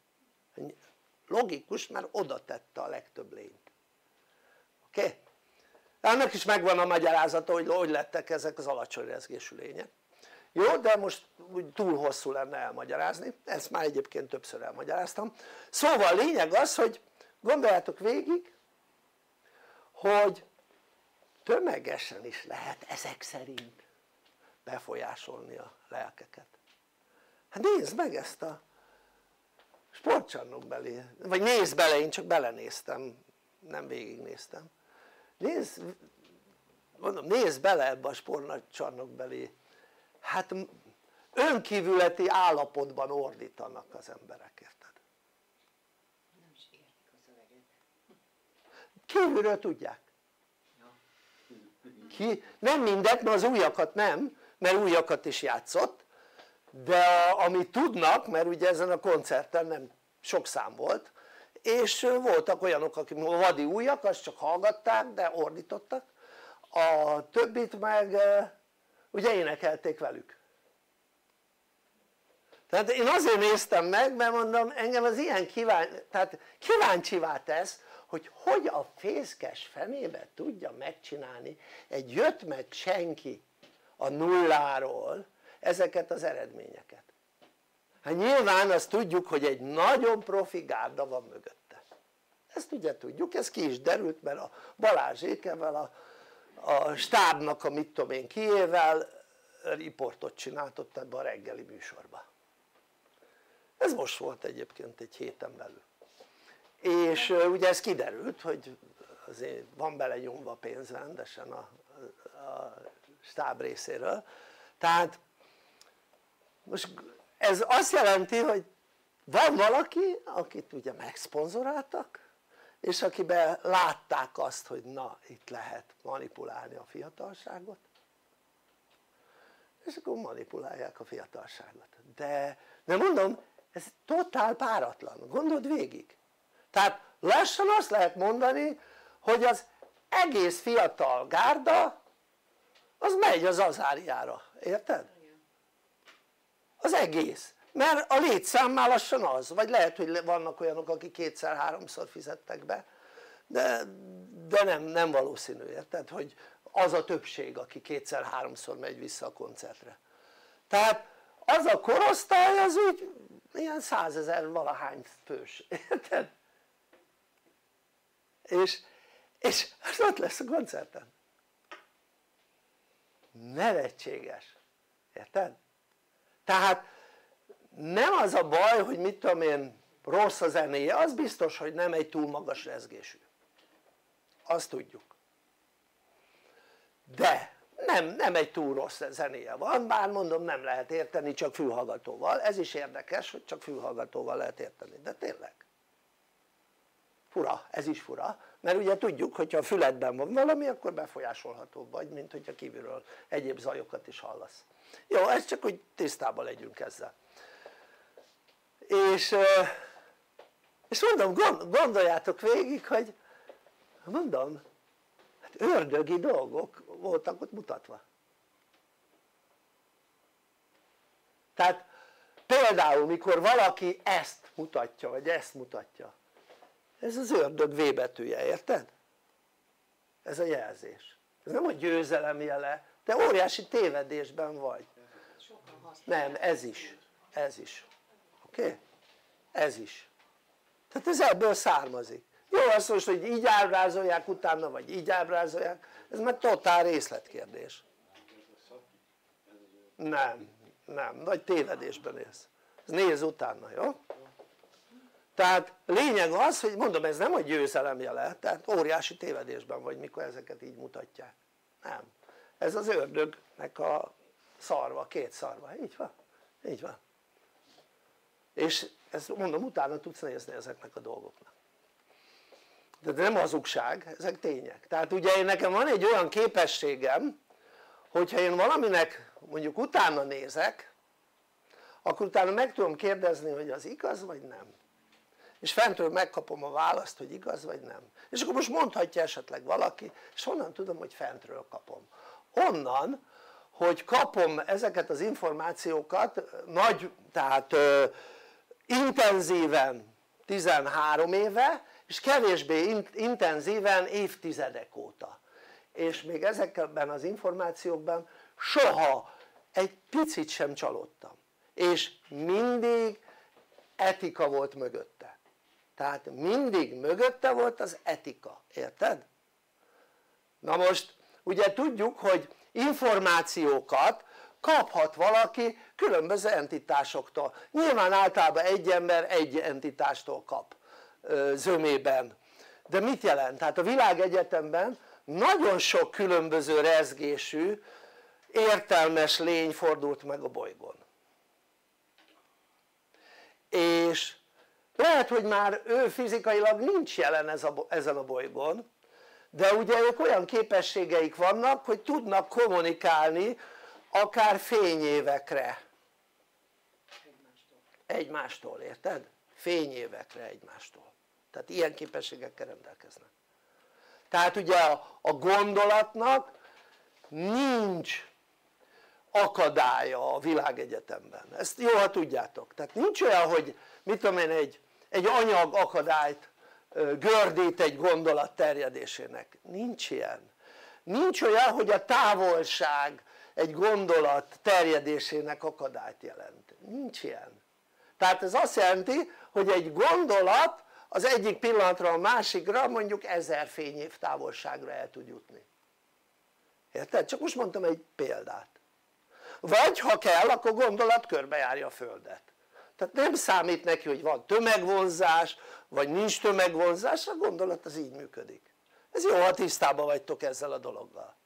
Logikus mert oda tette a legtöbb lényt. Oké? Okay? ennek is megvan a magyarázata hogy hogy lettek ezek az alacsony rezgésű lények. Jó de most túl hosszú lenne elmagyarázni. Ezt már egyébként többször elmagyaráztam. Szóval a lényeg az hogy gondoljátok végig hogy tömegesen is lehet ezek szerint befolyásolni a lelkeket. Hát nézd meg ezt a sportcsarnok belé, vagy nézd bele, én csak belenéztem, nem végignéztem. Nézd, mondom nézd bele ebbe a sportcsarnok belé. Hát önkívületi állapotban ordítanak az emberek, érted? nem is értik a szöveget. Kívülről tudják ki, nem mindet, mert az újakat nem, mert újakat is játszott. De amit tudnak, mert ugye ezen a koncerten nem sok szám volt és voltak olyanok akik vadi újak, azt csak hallgatták de ordítottak. A többit meg ugye énekelték velük. Tehát én azért néztem meg mert mondom engem az ilyen kíván, tehát kíváncsivá tesz hogy hogy a fészkes fenébe tudja megcsinálni egy jött meg senki a nulláról ezeket az eredményeket. Hát nyilván azt tudjuk hogy egy nagyon profi gárda van mögötte. Ezt ugye tudjuk, ez ki is derült mert a Balázsékevel a, a stábnak a mit tudom én kiével riportot csináltott ebbe a reggeli műsorba. Ez most volt egyébként egy héten belül és ugye ez kiderült hogy azért van bele nyomva pénz rendesen a, a stáb részéről. Tehát most ez azt jelenti hogy van valaki akit ugye megszponzoráltak és akiben látták azt hogy na itt lehet manipulálni a fiatalságot és akkor manipulálják a fiatalságot. De, de mondom ez totál páratlan, gondold végig tehát lassan azt lehet mondani hogy az egész fiatal gárda az megy az azáriára, érted? az egész mert a létszám már lassan az, vagy lehet hogy vannak olyanok akik kétszer-háromszor fizettek be de, de nem, nem valószínű, érted? hogy az a többség aki kétszer-háromszor megy vissza a koncertre tehát az a korosztály az úgy ilyen százezer valahány fős, érted? És, és az ott lesz a koncerten. Nevetséges, érted? tehát nem az a baj hogy mit tudom én rossz a zenéje, az biztos hogy nem egy túl magas rezgésű. Azt tudjuk. De nem, nem egy túl rossz zenéje van, bár mondom nem lehet érteni csak fülhallgatóval, ez is érdekes hogy csak fülhallgatóval lehet érteni, de tényleg fura, ez is fura, mert ugye tudjuk hogyha a füledben van valami akkor befolyásolható vagy mint hogyha kívülről egyéb zajokat is hallasz. Jó ez csak hogy tisztában legyünk ezzel. És, és mondom gondoljátok végig hogy mondom hát ördögi dolgok voltak ott mutatva. Tehát például mikor valaki ezt mutatja vagy ezt mutatja ez az ördög V betűje, érted? ez a jelzés ez nem a győzelem jele de óriási tévedésben vagy nem ez is ez is oké? Okay? ez is tehát ez ebből származik jó azt most hogy így ábrázolják utána vagy így ábrázolják ez már totál részletkérdés nem, nem, nagy tévedésben élsz nézz utána, jó? Tehát lényeg az hogy mondom ez nem a győzelem jele tehát óriási tévedésben vagy mikor ezeket így mutatják. Nem, ez az ördögnek a szarva, két szarva, így van, így van. És ezt mondom utána tudsz nézni ezeknek a dolgoknak. De nem hazugság, ezek tények. Tehát ugye én nekem van egy olyan képességem hogyha én valaminek mondjuk utána nézek akkor utána meg tudom kérdezni hogy az igaz vagy nem és fentről megkapom a választ hogy igaz vagy nem. És akkor most mondhatja esetleg valaki és honnan tudom hogy fentről kapom. Onnan hogy kapom ezeket az információkat nagy tehát ö, intenzíven 13 éve és kevésbé intenzíven évtizedek óta. És még ezekben az információkban soha egy picit sem csalódtam. És mindig etika volt mögötte tehát mindig mögötte volt az etika, érted? na most ugye tudjuk hogy információkat kaphat valaki különböző entitásoktól nyilván általában egy ember egy entitástól kap zömében de mit jelent? tehát a világegyetemben nagyon sok különböző rezgésű értelmes lény fordult meg a bolygón és lehet hogy már ő fizikailag nincs jelen ez a, ezen a bolygón de ugye ők olyan képességeik vannak hogy tudnak kommunikálni akár fényévekre. Egymástól, érted? fényévekre egymástól. Tehát ilyen képességekkel rendelkeznek. Tehát ugye a, a gondolatnak nincs akadálya a világegyetemben, ezt jó ha tudjátok, tehát nincs olyan hogy mit tudom én egy, egy anyag akadályt gördít egy gondolat terjedésének, nincs ilyen. Nincs olyan hogy a távolság egy gondolat terjedésének akadályt jelent, nincs ilyen. Tehát ez azt jelenti hogy egy gondolat az egyik pillanatra a másikra mondjuk ezer fényév távolságra el tud jutni. Érted? csak most mondtam egy példát. Vagy ha kell akkor gondolat körbejárja a földet tehát nem számít neki hogy van tömegvonzás vagy nincs tömegvonzás a gondolat az így működik. Ez jó ha tisztában vagytok ezzel a dologgal.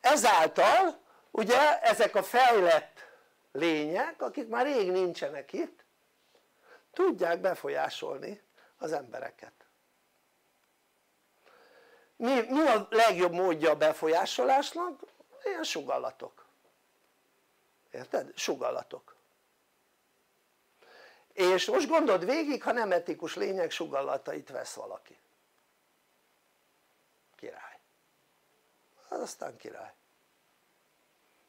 Ezáltal ugye ezek a fejlett lények akik már rég nincsenek itt tudják befolyásolni az embereket. Mi, mi a legjobb módja a befolyásolásnak? ilyen sugallatok. Érted? sugallatok és most gondold végig ha nem etikus lények sugallatait vesz valaki. Király. Az aztán király.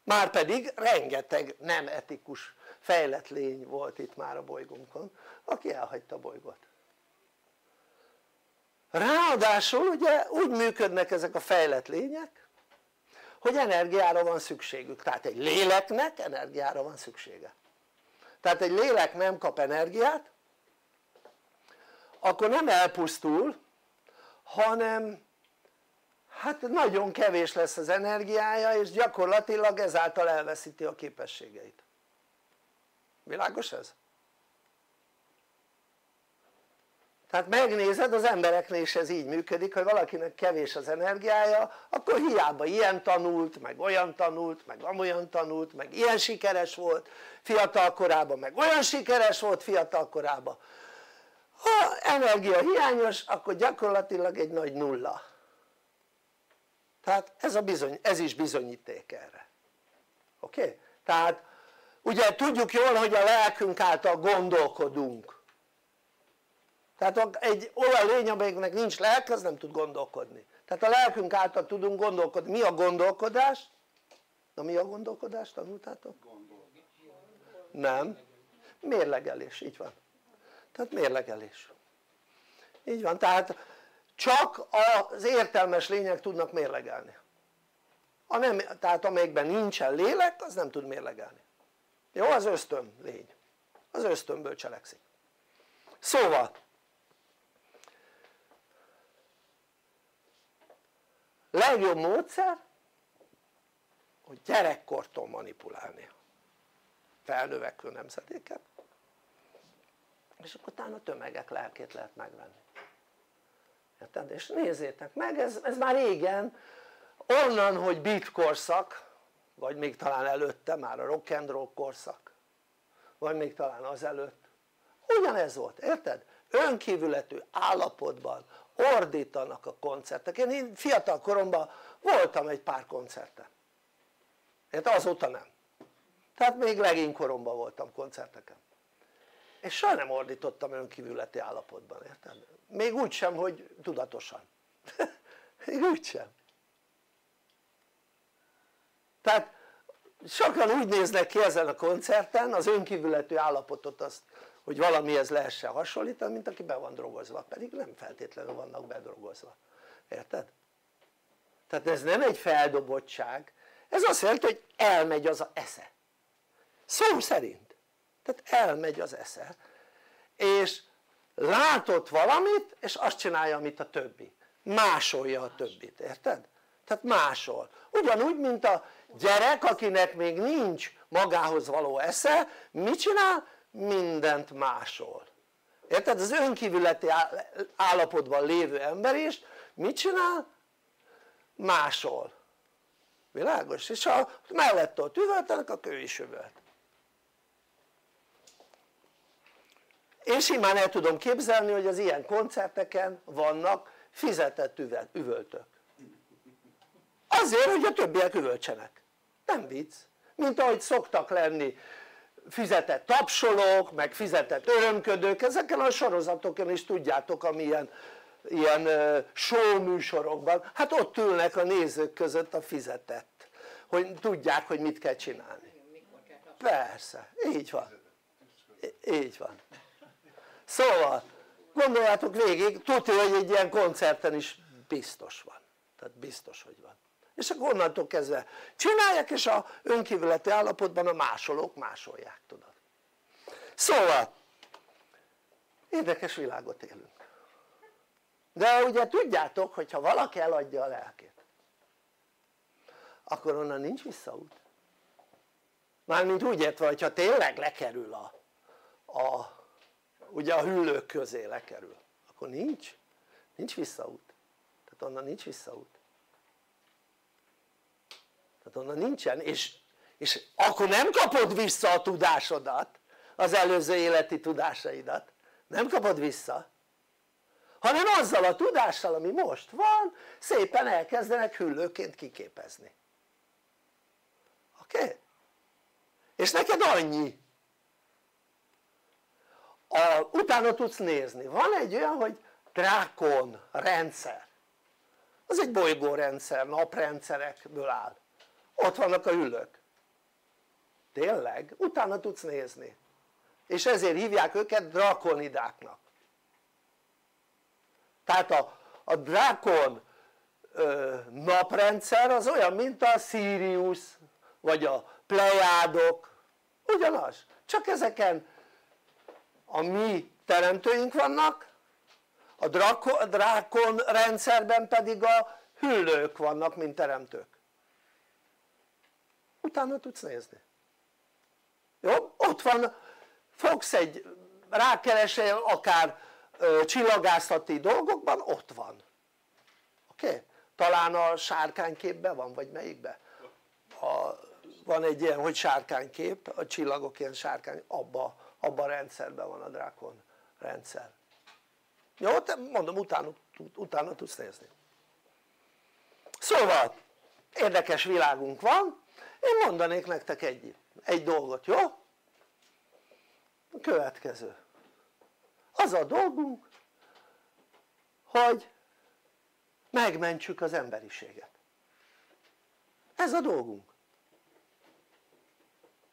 Márpedig rengeteg nem etikus fejlett lény volt itt már a bolygónkon aki elhagyta a bolygót. Ráadásul ugye úgy működnek ezek a fejlett lények hogy energiára van szükségük, tehát egy léleknek energiára van szüksége tehát egy lélek nem kap energiát akkor nem elpusztul hanem hát nagyon kevés lesz az energiája és gyakorlatilag ezáltal elveszíti a képességeit világos ez? Tehát megnézed az embereknél is ez így működik hogy valakinek kevés az energiája akkor hiába ilyen tanult meg olyan tanult meg amolyan tanult meg ilyen sikeres volt fiatal korában meg olyan sikeres volt fiatal korában ha energia hiányos akkor gyakorlatilag egy nagy nulla tehát ez, a bizony, ez is bizonyíték erre oké? Okay? tehát ugye tudjuk jól hogy a lelkünk által gondolkodunk tehát egy olyan lény amelyiknek nincs lelk az nem tud gondolkodni. Tehát a lelkünk által tudunk gondolkodni, mi a gondolkodás? na mi a gondolkodás? Tanultátok? nem, mérlegelés, így van. Tehát mérlegelés. Így van, tehát csak az értelmes lények tudnak mérlegelni. A nem, tehát amelyikben nincsen lélek az nem tud mérlegelni. Jó az ösztön lény. Az ösztönből cselekszik. Szóval legjobb módszer hogy gyerekkortól manipulálni felnövekvő nemzedéket és akkor utána tömegek lelkét lehet megvenni érted? és nézzétek meg ez, ez már régen onnan hogy beat korszak vagy még talán előtte már a rock and roll korszak vagy még talán az előtt ugyanez volt, érted? önkívületű állapotban ordítanak a koncertek, én fiatal koromban voltam egy pár koncerten. Érted? azóta nem. Tehát még legény koromban voltam koncerteken. És soha nem ordítottam önkívületi állapotban, érted? még úgy sem hogy tudatosan. Még úgy sem. Tehát sokan úgy néznek ki ezen a koncerten az önkívületű állapotot azt hogy valamihez lehessen hasonlítani mint aki be van drogozva pedig nem feltétlenül vannak bedrogozva. Érted? tehát ez nem egy feldobottság. Ez azt jelenti hogy elmegy az a esze. Szó szerint. Tehát elmegy az esze. És látott valamit és azt csinálja amit a többi. Másolja a többit, érted? tehát másol, ugyanúgy mint a gyerek akinek még nincs magához való esze mit csinál? Mindent másol érted? az önkívületi állapotban lévő ember is mit csinál? másol világos? és ha mellett ott üvöltenek akkor ő is üvölt én simán el tudom képzelni hogy az ilyen koncerteken vannak fizetett üvöltök azért hogy a többiek üvöltsenek nem vicc mint ahogy szoktak lenni fizetett tapsolók meg fizetett örömködők ezeken a sorozatokon is tudjátok amilyen ilyen show műsorokban hát ott ülnek a nézők között a fizetett hogy tudják hogy mit kell csinálni. Persze így van. Így van. Szóval gondoljátok végig tudja hogy egy ilyen koncerten is biztos van. Tehát biztos hogy van és akkor onnantól kezdve csinálják és a önkívületi állapotban a másolók másolják tudod. Szóval érdekes világot élünk. De ugye tudjátok hogyha valaki eladja a lelkét akkor onnan nincs visszaút. Mármint úgy értve hogyha tényleg lekerül a, a ugye a hüllők közé lekerül akkor nincs nincs visszaút. Tehát onnan nincs visszaút tehát onnan nincsen. És, és akkor nem kapod vissza a tudásodat az előző életi tudásaidat. Nem kapod vissza. Hanem azzal a tudással ami most van szépen elkezdenek hüllőként kiképezni. Oké? És neked annyi. A, utána tudsz nézni, van egy olyan hogy drákon rendszer. Az egy bolygórendszer, naprendszerekből áll ott vannak a ülők tényleg? utána tudsz nézni. És ezért hívják őket drakonidáknak. Tehát a, a drákon ö, naprendszer az olyan mint a Sirius vagy a Plejádok. Ugyanaz. Csak ezeken a mi teremtőink vannak a drákon rendszerben pedig a hüllők vannak mint teremtők utána tudsz nézni jó? ott van fogsz egy rákeresel akár ö, csillagászati dolgokban ott van oké? Talán a sárkányképben van vagy melyikben? A, van egy ilyen hogy sárkánykép a csillagok ilyen sárkány abba, abba a rendszerben van a drákon rendszer jó? te mondom utána, utána tudsz nézni szóval érdekes világunk van én mondanék nektek egy, egy dolgot, jó? a következő az a dolgunk hogy megmentsük az emberiséget ez a dolgunk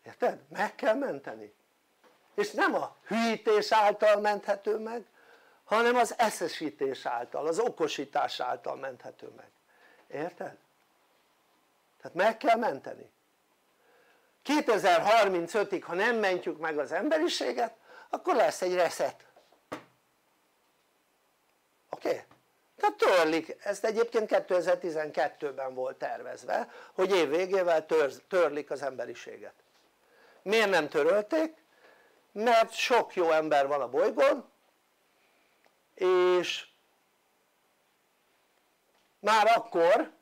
érted? meg kell menteni és nem a hűítés által menthető meg hanem az eszesítés által, az okosítás által menthető meg érted? tehát meg kell menteni 2035-ig ha nem mentjük meg az emberiséget akkor lesz egy reset oké? Tehát törlik, ezt egyébként 2012-ben volt tervezve hogy év végével tör, törlik az emberiséget miért nem törölték? mert sok jó ember van a bolygón és már akkor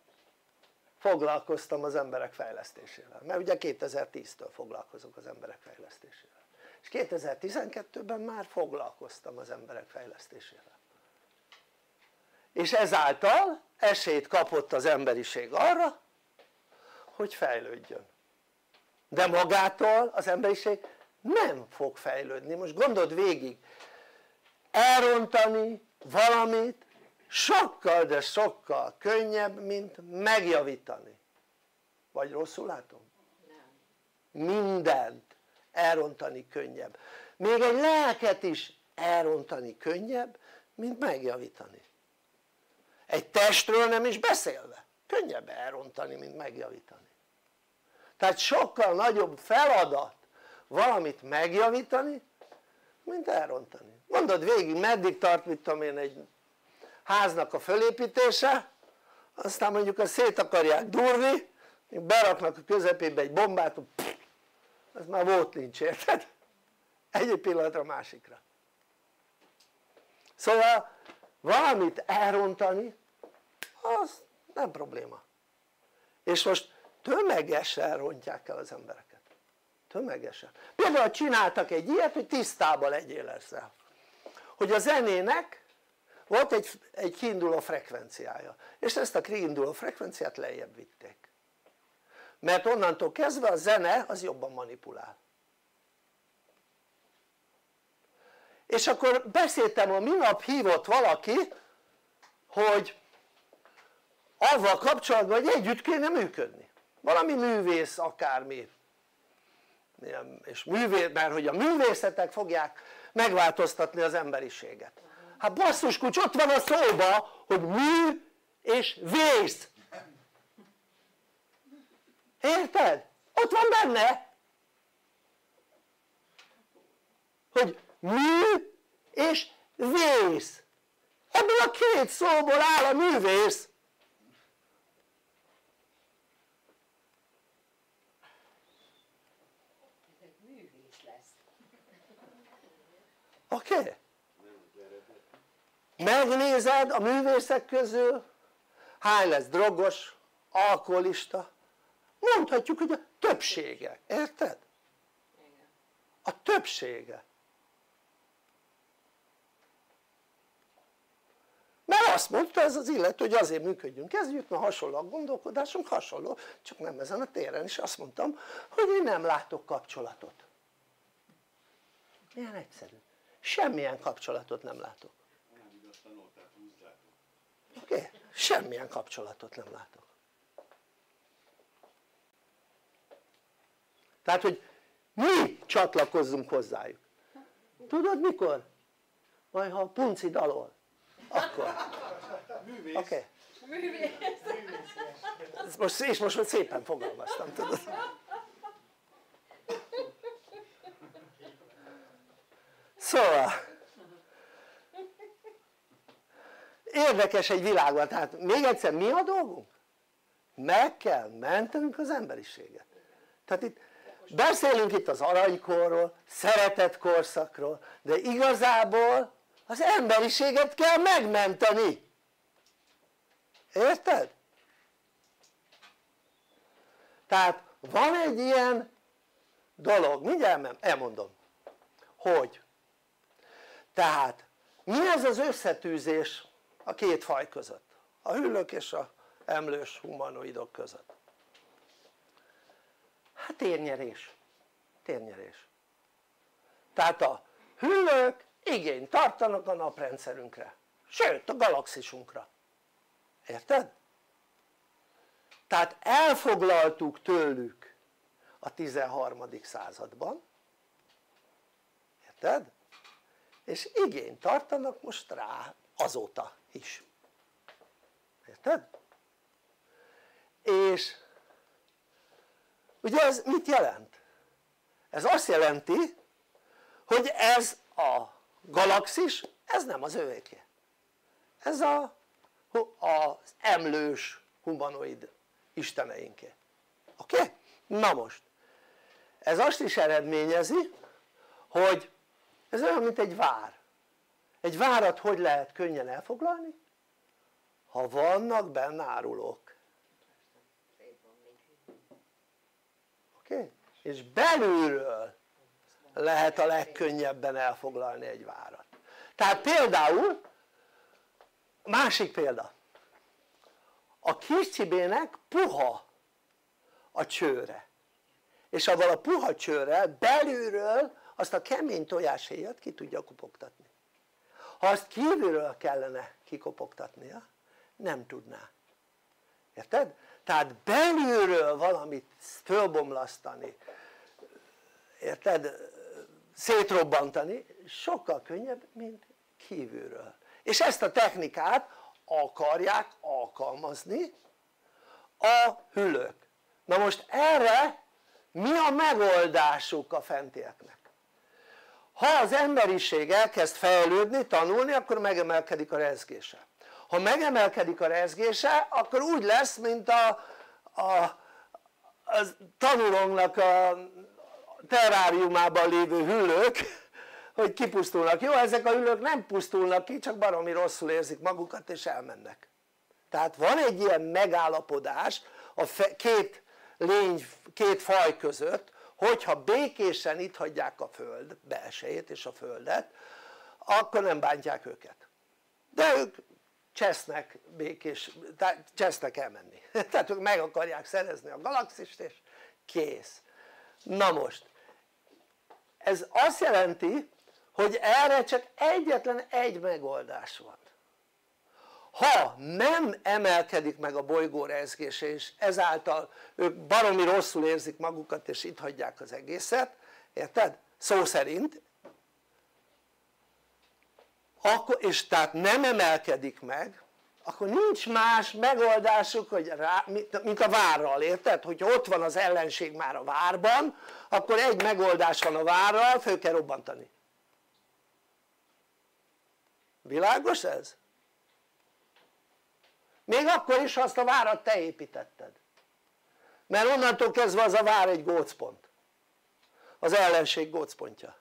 foglalkoztam az emberek fejlesztésével. Mert ugye 2010-től foglalkozok az emberek fejlesztésével. És 2012-ben már foglalkoztam az emberek fejlesztésével. És ezáltal esélyt kapott az emberiség arra hogy fejlődjön. De magától az emberiség nem fog fejlődni, most gondold végig. Elrontani valamit sokkal de sokkal könnyebb mint megjavítani. Vagy rosszul látom? Nem. mindent elrontani könnyebb. Még egy lelket is elrontani könnyebb mint megjavítani. Egy testről nem is beszélve. Könnyebb elrontani mint megjavítani. Tehát sokkal nagyobb feladat valamit megjavítani mint elrontani. Mondod végig meddig tart mit tudom én egy háznak a fölépítése aztán mondjuk azt szét akarják durni beraknak a közepébe egy bombát az már volt nincs érted? egyik pillanatra másikra. Szóval valamit elrontani az nem probléma. És most tömegesen rontják el az embereket. Tömegesen. Például csináltak egy ilyet hogy tisztában legyél ezzel. Hogy a zenének volt egy, egy kiinduló frekvenciája és ezt a kiinduló frekvenciát lejjebb vitték. Mert onnantól kezdve a zene az jobban manipulál. És akkor beszéltem a minap hívott valaki hogy avval kapcsolatban hogy együtt kéne működni. Valami művész akármi. És művész, mert hogy a művészetek fogják megváltoztatni az emberiséget hát basszus ott van a szóba hogy mű és vész érted? ott van benne hogy mű és vész ebből a két szóból áll a művész oké? Okay? Megnézed a művészek közül hány lesz drogos, alkoholista. Mondhatjuk hogy a többsége, érted? a többsége. Mert azt mondta ez az illető hogy azért működjünk együtt mert hasonló a gondolkodásunk hasonló csak nem ezen a téren és azt mondtam hogy én nem látok kapcsolatot. Milyen egyszerű. Semmilyen kapcsolatot nem látok oké? Okay? semmilyen kapcsolatot nem látok tehát hogy mi csatlakozzunk hozzájuk tudod mikor? majd ha a punci dalol akkor oké okay. most, és most szépen fogalmaztam tudod szóval érdekes egy világban, tehát még egyszer mi a dolgunk? meg kell mentenünk az emberiséget tehát itt beszélünk itt az aranykorról, szeretett korszakról de igazából az emberiséget kell megmenteni érted? tehát van egy ilyen dolog, mindjárt elmondom hogy tehát mi ez az összetűzés a két faj között. A hüllők és a emlős humanoidok között. Hát térnyerés. Térnyerés. Tehát a hüllők igényt tartanak a naprendszerünkre. Sőt a galaxisunkra. Érted? tehát elfoglaltuk tőlük a 13. században. Érted? és igényt tartanak most rá azóta is érted? és ugye ez mit jelent? ez azt jelenti hogy ez a galaxis ez nem az övéké ez a, az emlős humanoid isteneinké oké? Na most ez azt is eredményezi hogy ez olyan mint egy vár egy várat hogy lehet könnyen elfoglalni? ha vannak benne árulók oké? Okay? és belülről lehet a legkönnyebben elfoglalni egy várat tehát például másik példa a kis csibének puha a csőre és avval a puha csőrrel belülről azt a kemény tojáshéjat ki tudja kopogtatni ha azt kívülről kellene kikopogtatnia nem tudná érted? tehát belülről valamit fölbomlasztani érted? szétrobbantani sokkal könnyebb mint kívülről és ezt a technikát akarják alkalmazni a hüllők na most erre mi a megoldásuk a fentieknek? Ha az emberiség elkezd fejlődni, tanulni akkor megemelkedik a rezgése. Ha megemelkedik a rezgése akkor úgy lesz mint a, a, a tanulónknak a terráriumában lévő hüllők hogy kipusztulnak, jó ezek a hüllők nem pusztulnak ki csak baromi rosszul érzik magukat és elmennek. Tehát van egy ilyen megállapodás a két lény, két faj között hogyha békésen itt hagyják a föld belsejét és a földet akkor nem bántják őket. De ők csesznek békés, tehát csesznek elmenni. Tehát ők meg akarják szerezni a galaxist és kész. Na most ez azt jelenti hogy erre csak egyetlen egy megoldás van ha nem emelkedik meg a bolygó rezgése és ezáltal ők baromi rosszul érzik magukat és itt hagyják az egészet érted? szó szerint akkor, és tehát nem emelkedik meg akkor nincs más megoldásuk hogy rá, mint a várral, érted? hogyha ott van az ellenség már a várban akkor egy megoldás van a várral, föl kell robbantani világos ez? Még akkor is ha azt a várat te építetted. Mert onnantól kezdve az a vár egy gócpont. Az ellenség gócpontja.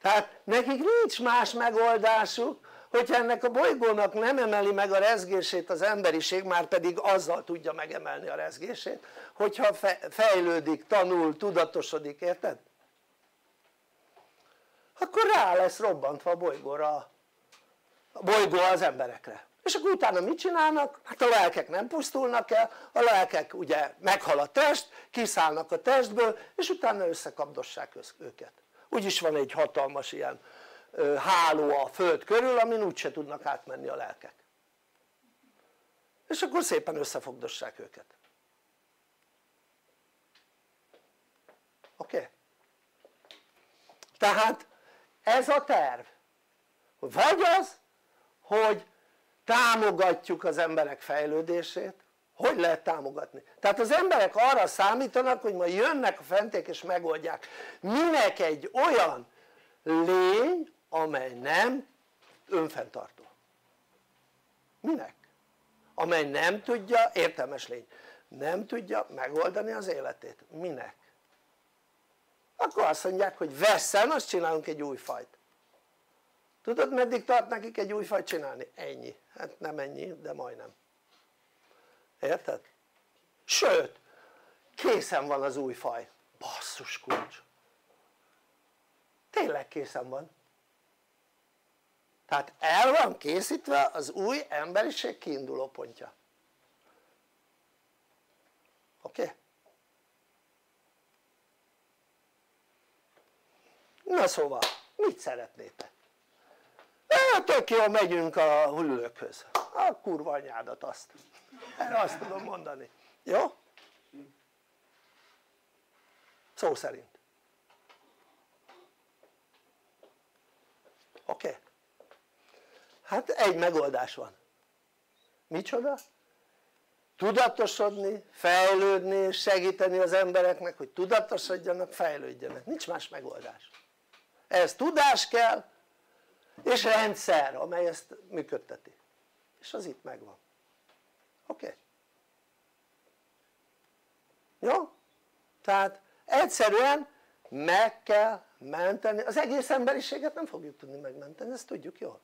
Tehát nekik nincs más megoldásuk hogyha ennek a bolygónak nem emeli meg a rezgését az emberiség már pedig azzal tudja megemelni a rezgését hogyha fejlődik, tanul, tudatosodik, érted? akkor rá lesz robbantva a bolygóra bolygó az emberekre és akkor utána mit csinálnak? hát a lelkek nem pusztulnak el, a lelkek ugye meghal a test, kiszállnak a testből és utána összekapdossák őket úgyis van egy hatalmas ilyen háló a föld körül amin úgyse tudnak átmenni a lelkek és akkor szépen összefogdossák őket oké? Okay? tehát ez a terv vagy az hogy támogatjuk az emberek fejlődését hogy lehet támogatni? tehát az emberek arra számítanak hogy majd jönnek a fenték és megoldják minek egy olyan lény amely nem önfenntartó minek? amely nem tudja, értelmes lény nem tudja megoldani az életét, minek? akkor azt mondják hogy vesszen azt csinálunk egy új fajt tudod meddig tart nekik egy új fajt csinálni? ennyi, hát nem ennyi de majdnem érted? sőt készen van az új faj basszus kulcs tényleg készen van tehát el van készítve az új emberiség kiinduló pontja oké? Okay? na szóval mit szeretnétek? Hát tök jó megyünk a hüllőkhöz a kurva anyádat azt erre azt tudom mondani, jó? szó szerint oké? Okay? hát egy megoldás van micsoda? tudatosodni, fejlődni, segíteni az embereknek hogy tudatosodjanak, fejlődjenek, nincs más megoldás ehhez tudás kell és rendszer amely ezt működteti és az itt megvan oké? Okay? jó? tehát egyszerűen meg kell menteni, az egész emberiséget nem fogjuk tudni megmenteni, ezt tudjuk jól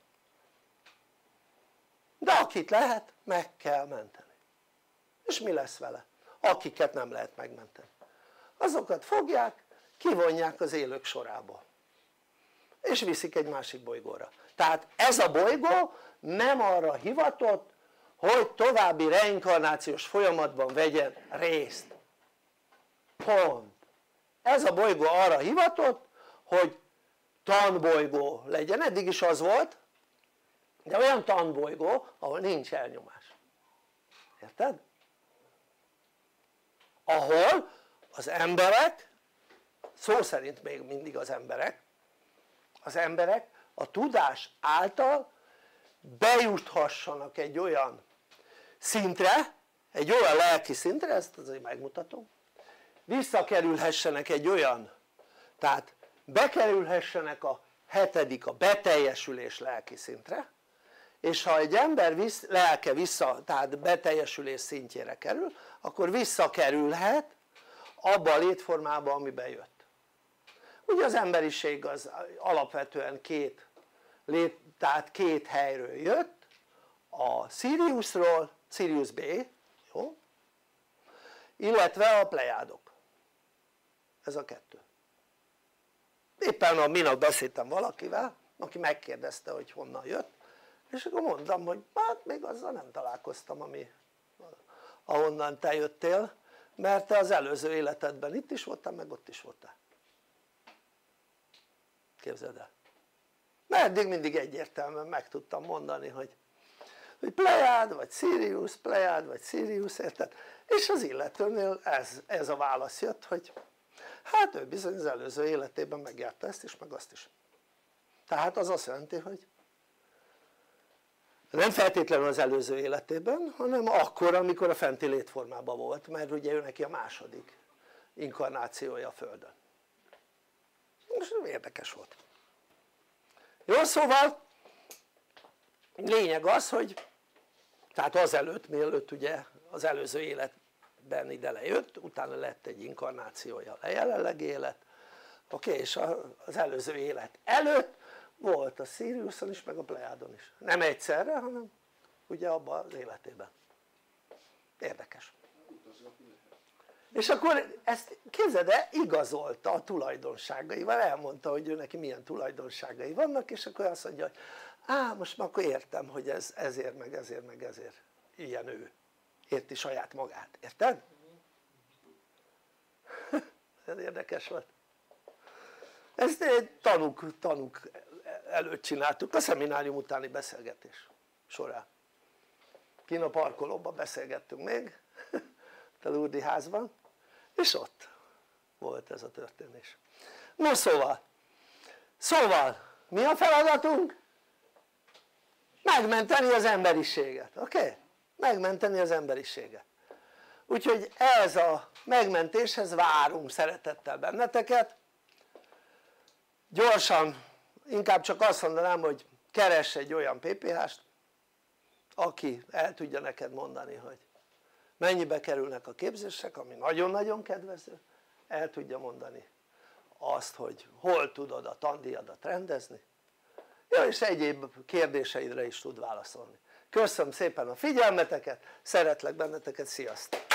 de akit lehet meg kell menteni és mi lesz vele? akiket nem lehet megmenteni azokat fogják kivonják az élők sorából és viszik egy másik bolygóra. Tehát ez a bolygó nem arra hivatott hogy további reinkarnációs folyamatban vegyen részt. Pont. Ez a bolygó arra hivatott hogy tanbolygó legyen, eddig is az volt de olyan tanbolygó ahol nincs elnyomás. Érted? ahol az emberek szó szerint még mindig az emberek az emberek a tudás által bejuthassanak egy olyan szintre egy olyan lelki szintre, ezt azért megmutatom visszakerülhessenek egy olyan tehát bekerülhessenek a hetedik a beteljesülés lelki szintre és ha egy ember visz, lelke vissza tehát beteljesülés szintjére kerül akkor visszakerülhet abba a létformába amiben jött ugye az emberiség az alapvetően két lét, tehát két helyről jött. A Siriusról, Sirius B jó? illetve a plejádok. Ez a kettő. Éppen a minap beszéltem valakivel aki megkérdezte hogy honnan jött és akkor mondtam hogy hát még azzal nem találkoztam ami ahonnan te jöttél mert te az előző életedben itt is voltál meg ott is voltál képzeld el. Mert eddig mindig egyértelműen meg tudtam mondani hogy hogy Plejád vagy Sirius, Plejád vagy Sirius, érted? és az illetőnél ez, ez a válasz jött hogy hát ő bizony az előző életében megjárta ezt is meg azt is. Tehát az azt jelenti hogy nem feltétlenül az előző életében hanem akkor amikor a fenti létformában volt mert ugye ő neki a második inkarnációja a Földön és érdekes volt. Jó szóval lényeg az hogy tehát azelőtt mielőtt ugye az előző életben ide lejött utána lett egy inkarnációja a jelenlegi élet. Oké okay, és az előző élet előtt volt a Siriuson is meg a Plejádon is. Nem egyszerre hanem ugye abban az életében. Érdekes és akkor ezt képzeld el igazolta a tulajdonságaival elmondta hogy ő neki milyen tulajdonságai vannak és akkor azt mondja hogy á most már akkor értem hogy ez ezért meg ezért meg ezért ilyen ő. Érti saját magát, érted? ez érdekes volt. Ezt tanúk, tanúk előtt csináltuk a szeminárium utáni beszélgetés során. Kint a parkolóban beszélgettünk még a Lurdi házban és ott volt ez a történés no szóval szóval mi a feladatunk? megmenteni az emberiséget, oké? Okay? megmenteni az emberiséget úgyhogy ez a megmentéshez várunk szeretettel benneteket gyorsan inkább csak azt mondanám hogy keress egy olyan PPH-st aki el tudja neked mondani hogy mennyibe kerülnek a képzések ami nagyon-nagyon kedvező? El tudja mondani azt hogy hol tudod a tandíjadat rendezni? Ja és egyéb kérdéseidre is tud válaszolni. Köszönöm szépen a figyelmeteket szeretlek benneteket sziasztok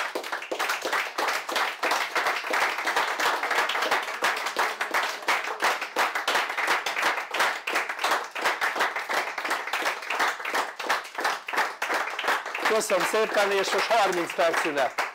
köszönöm szépen és most 30 perc szünet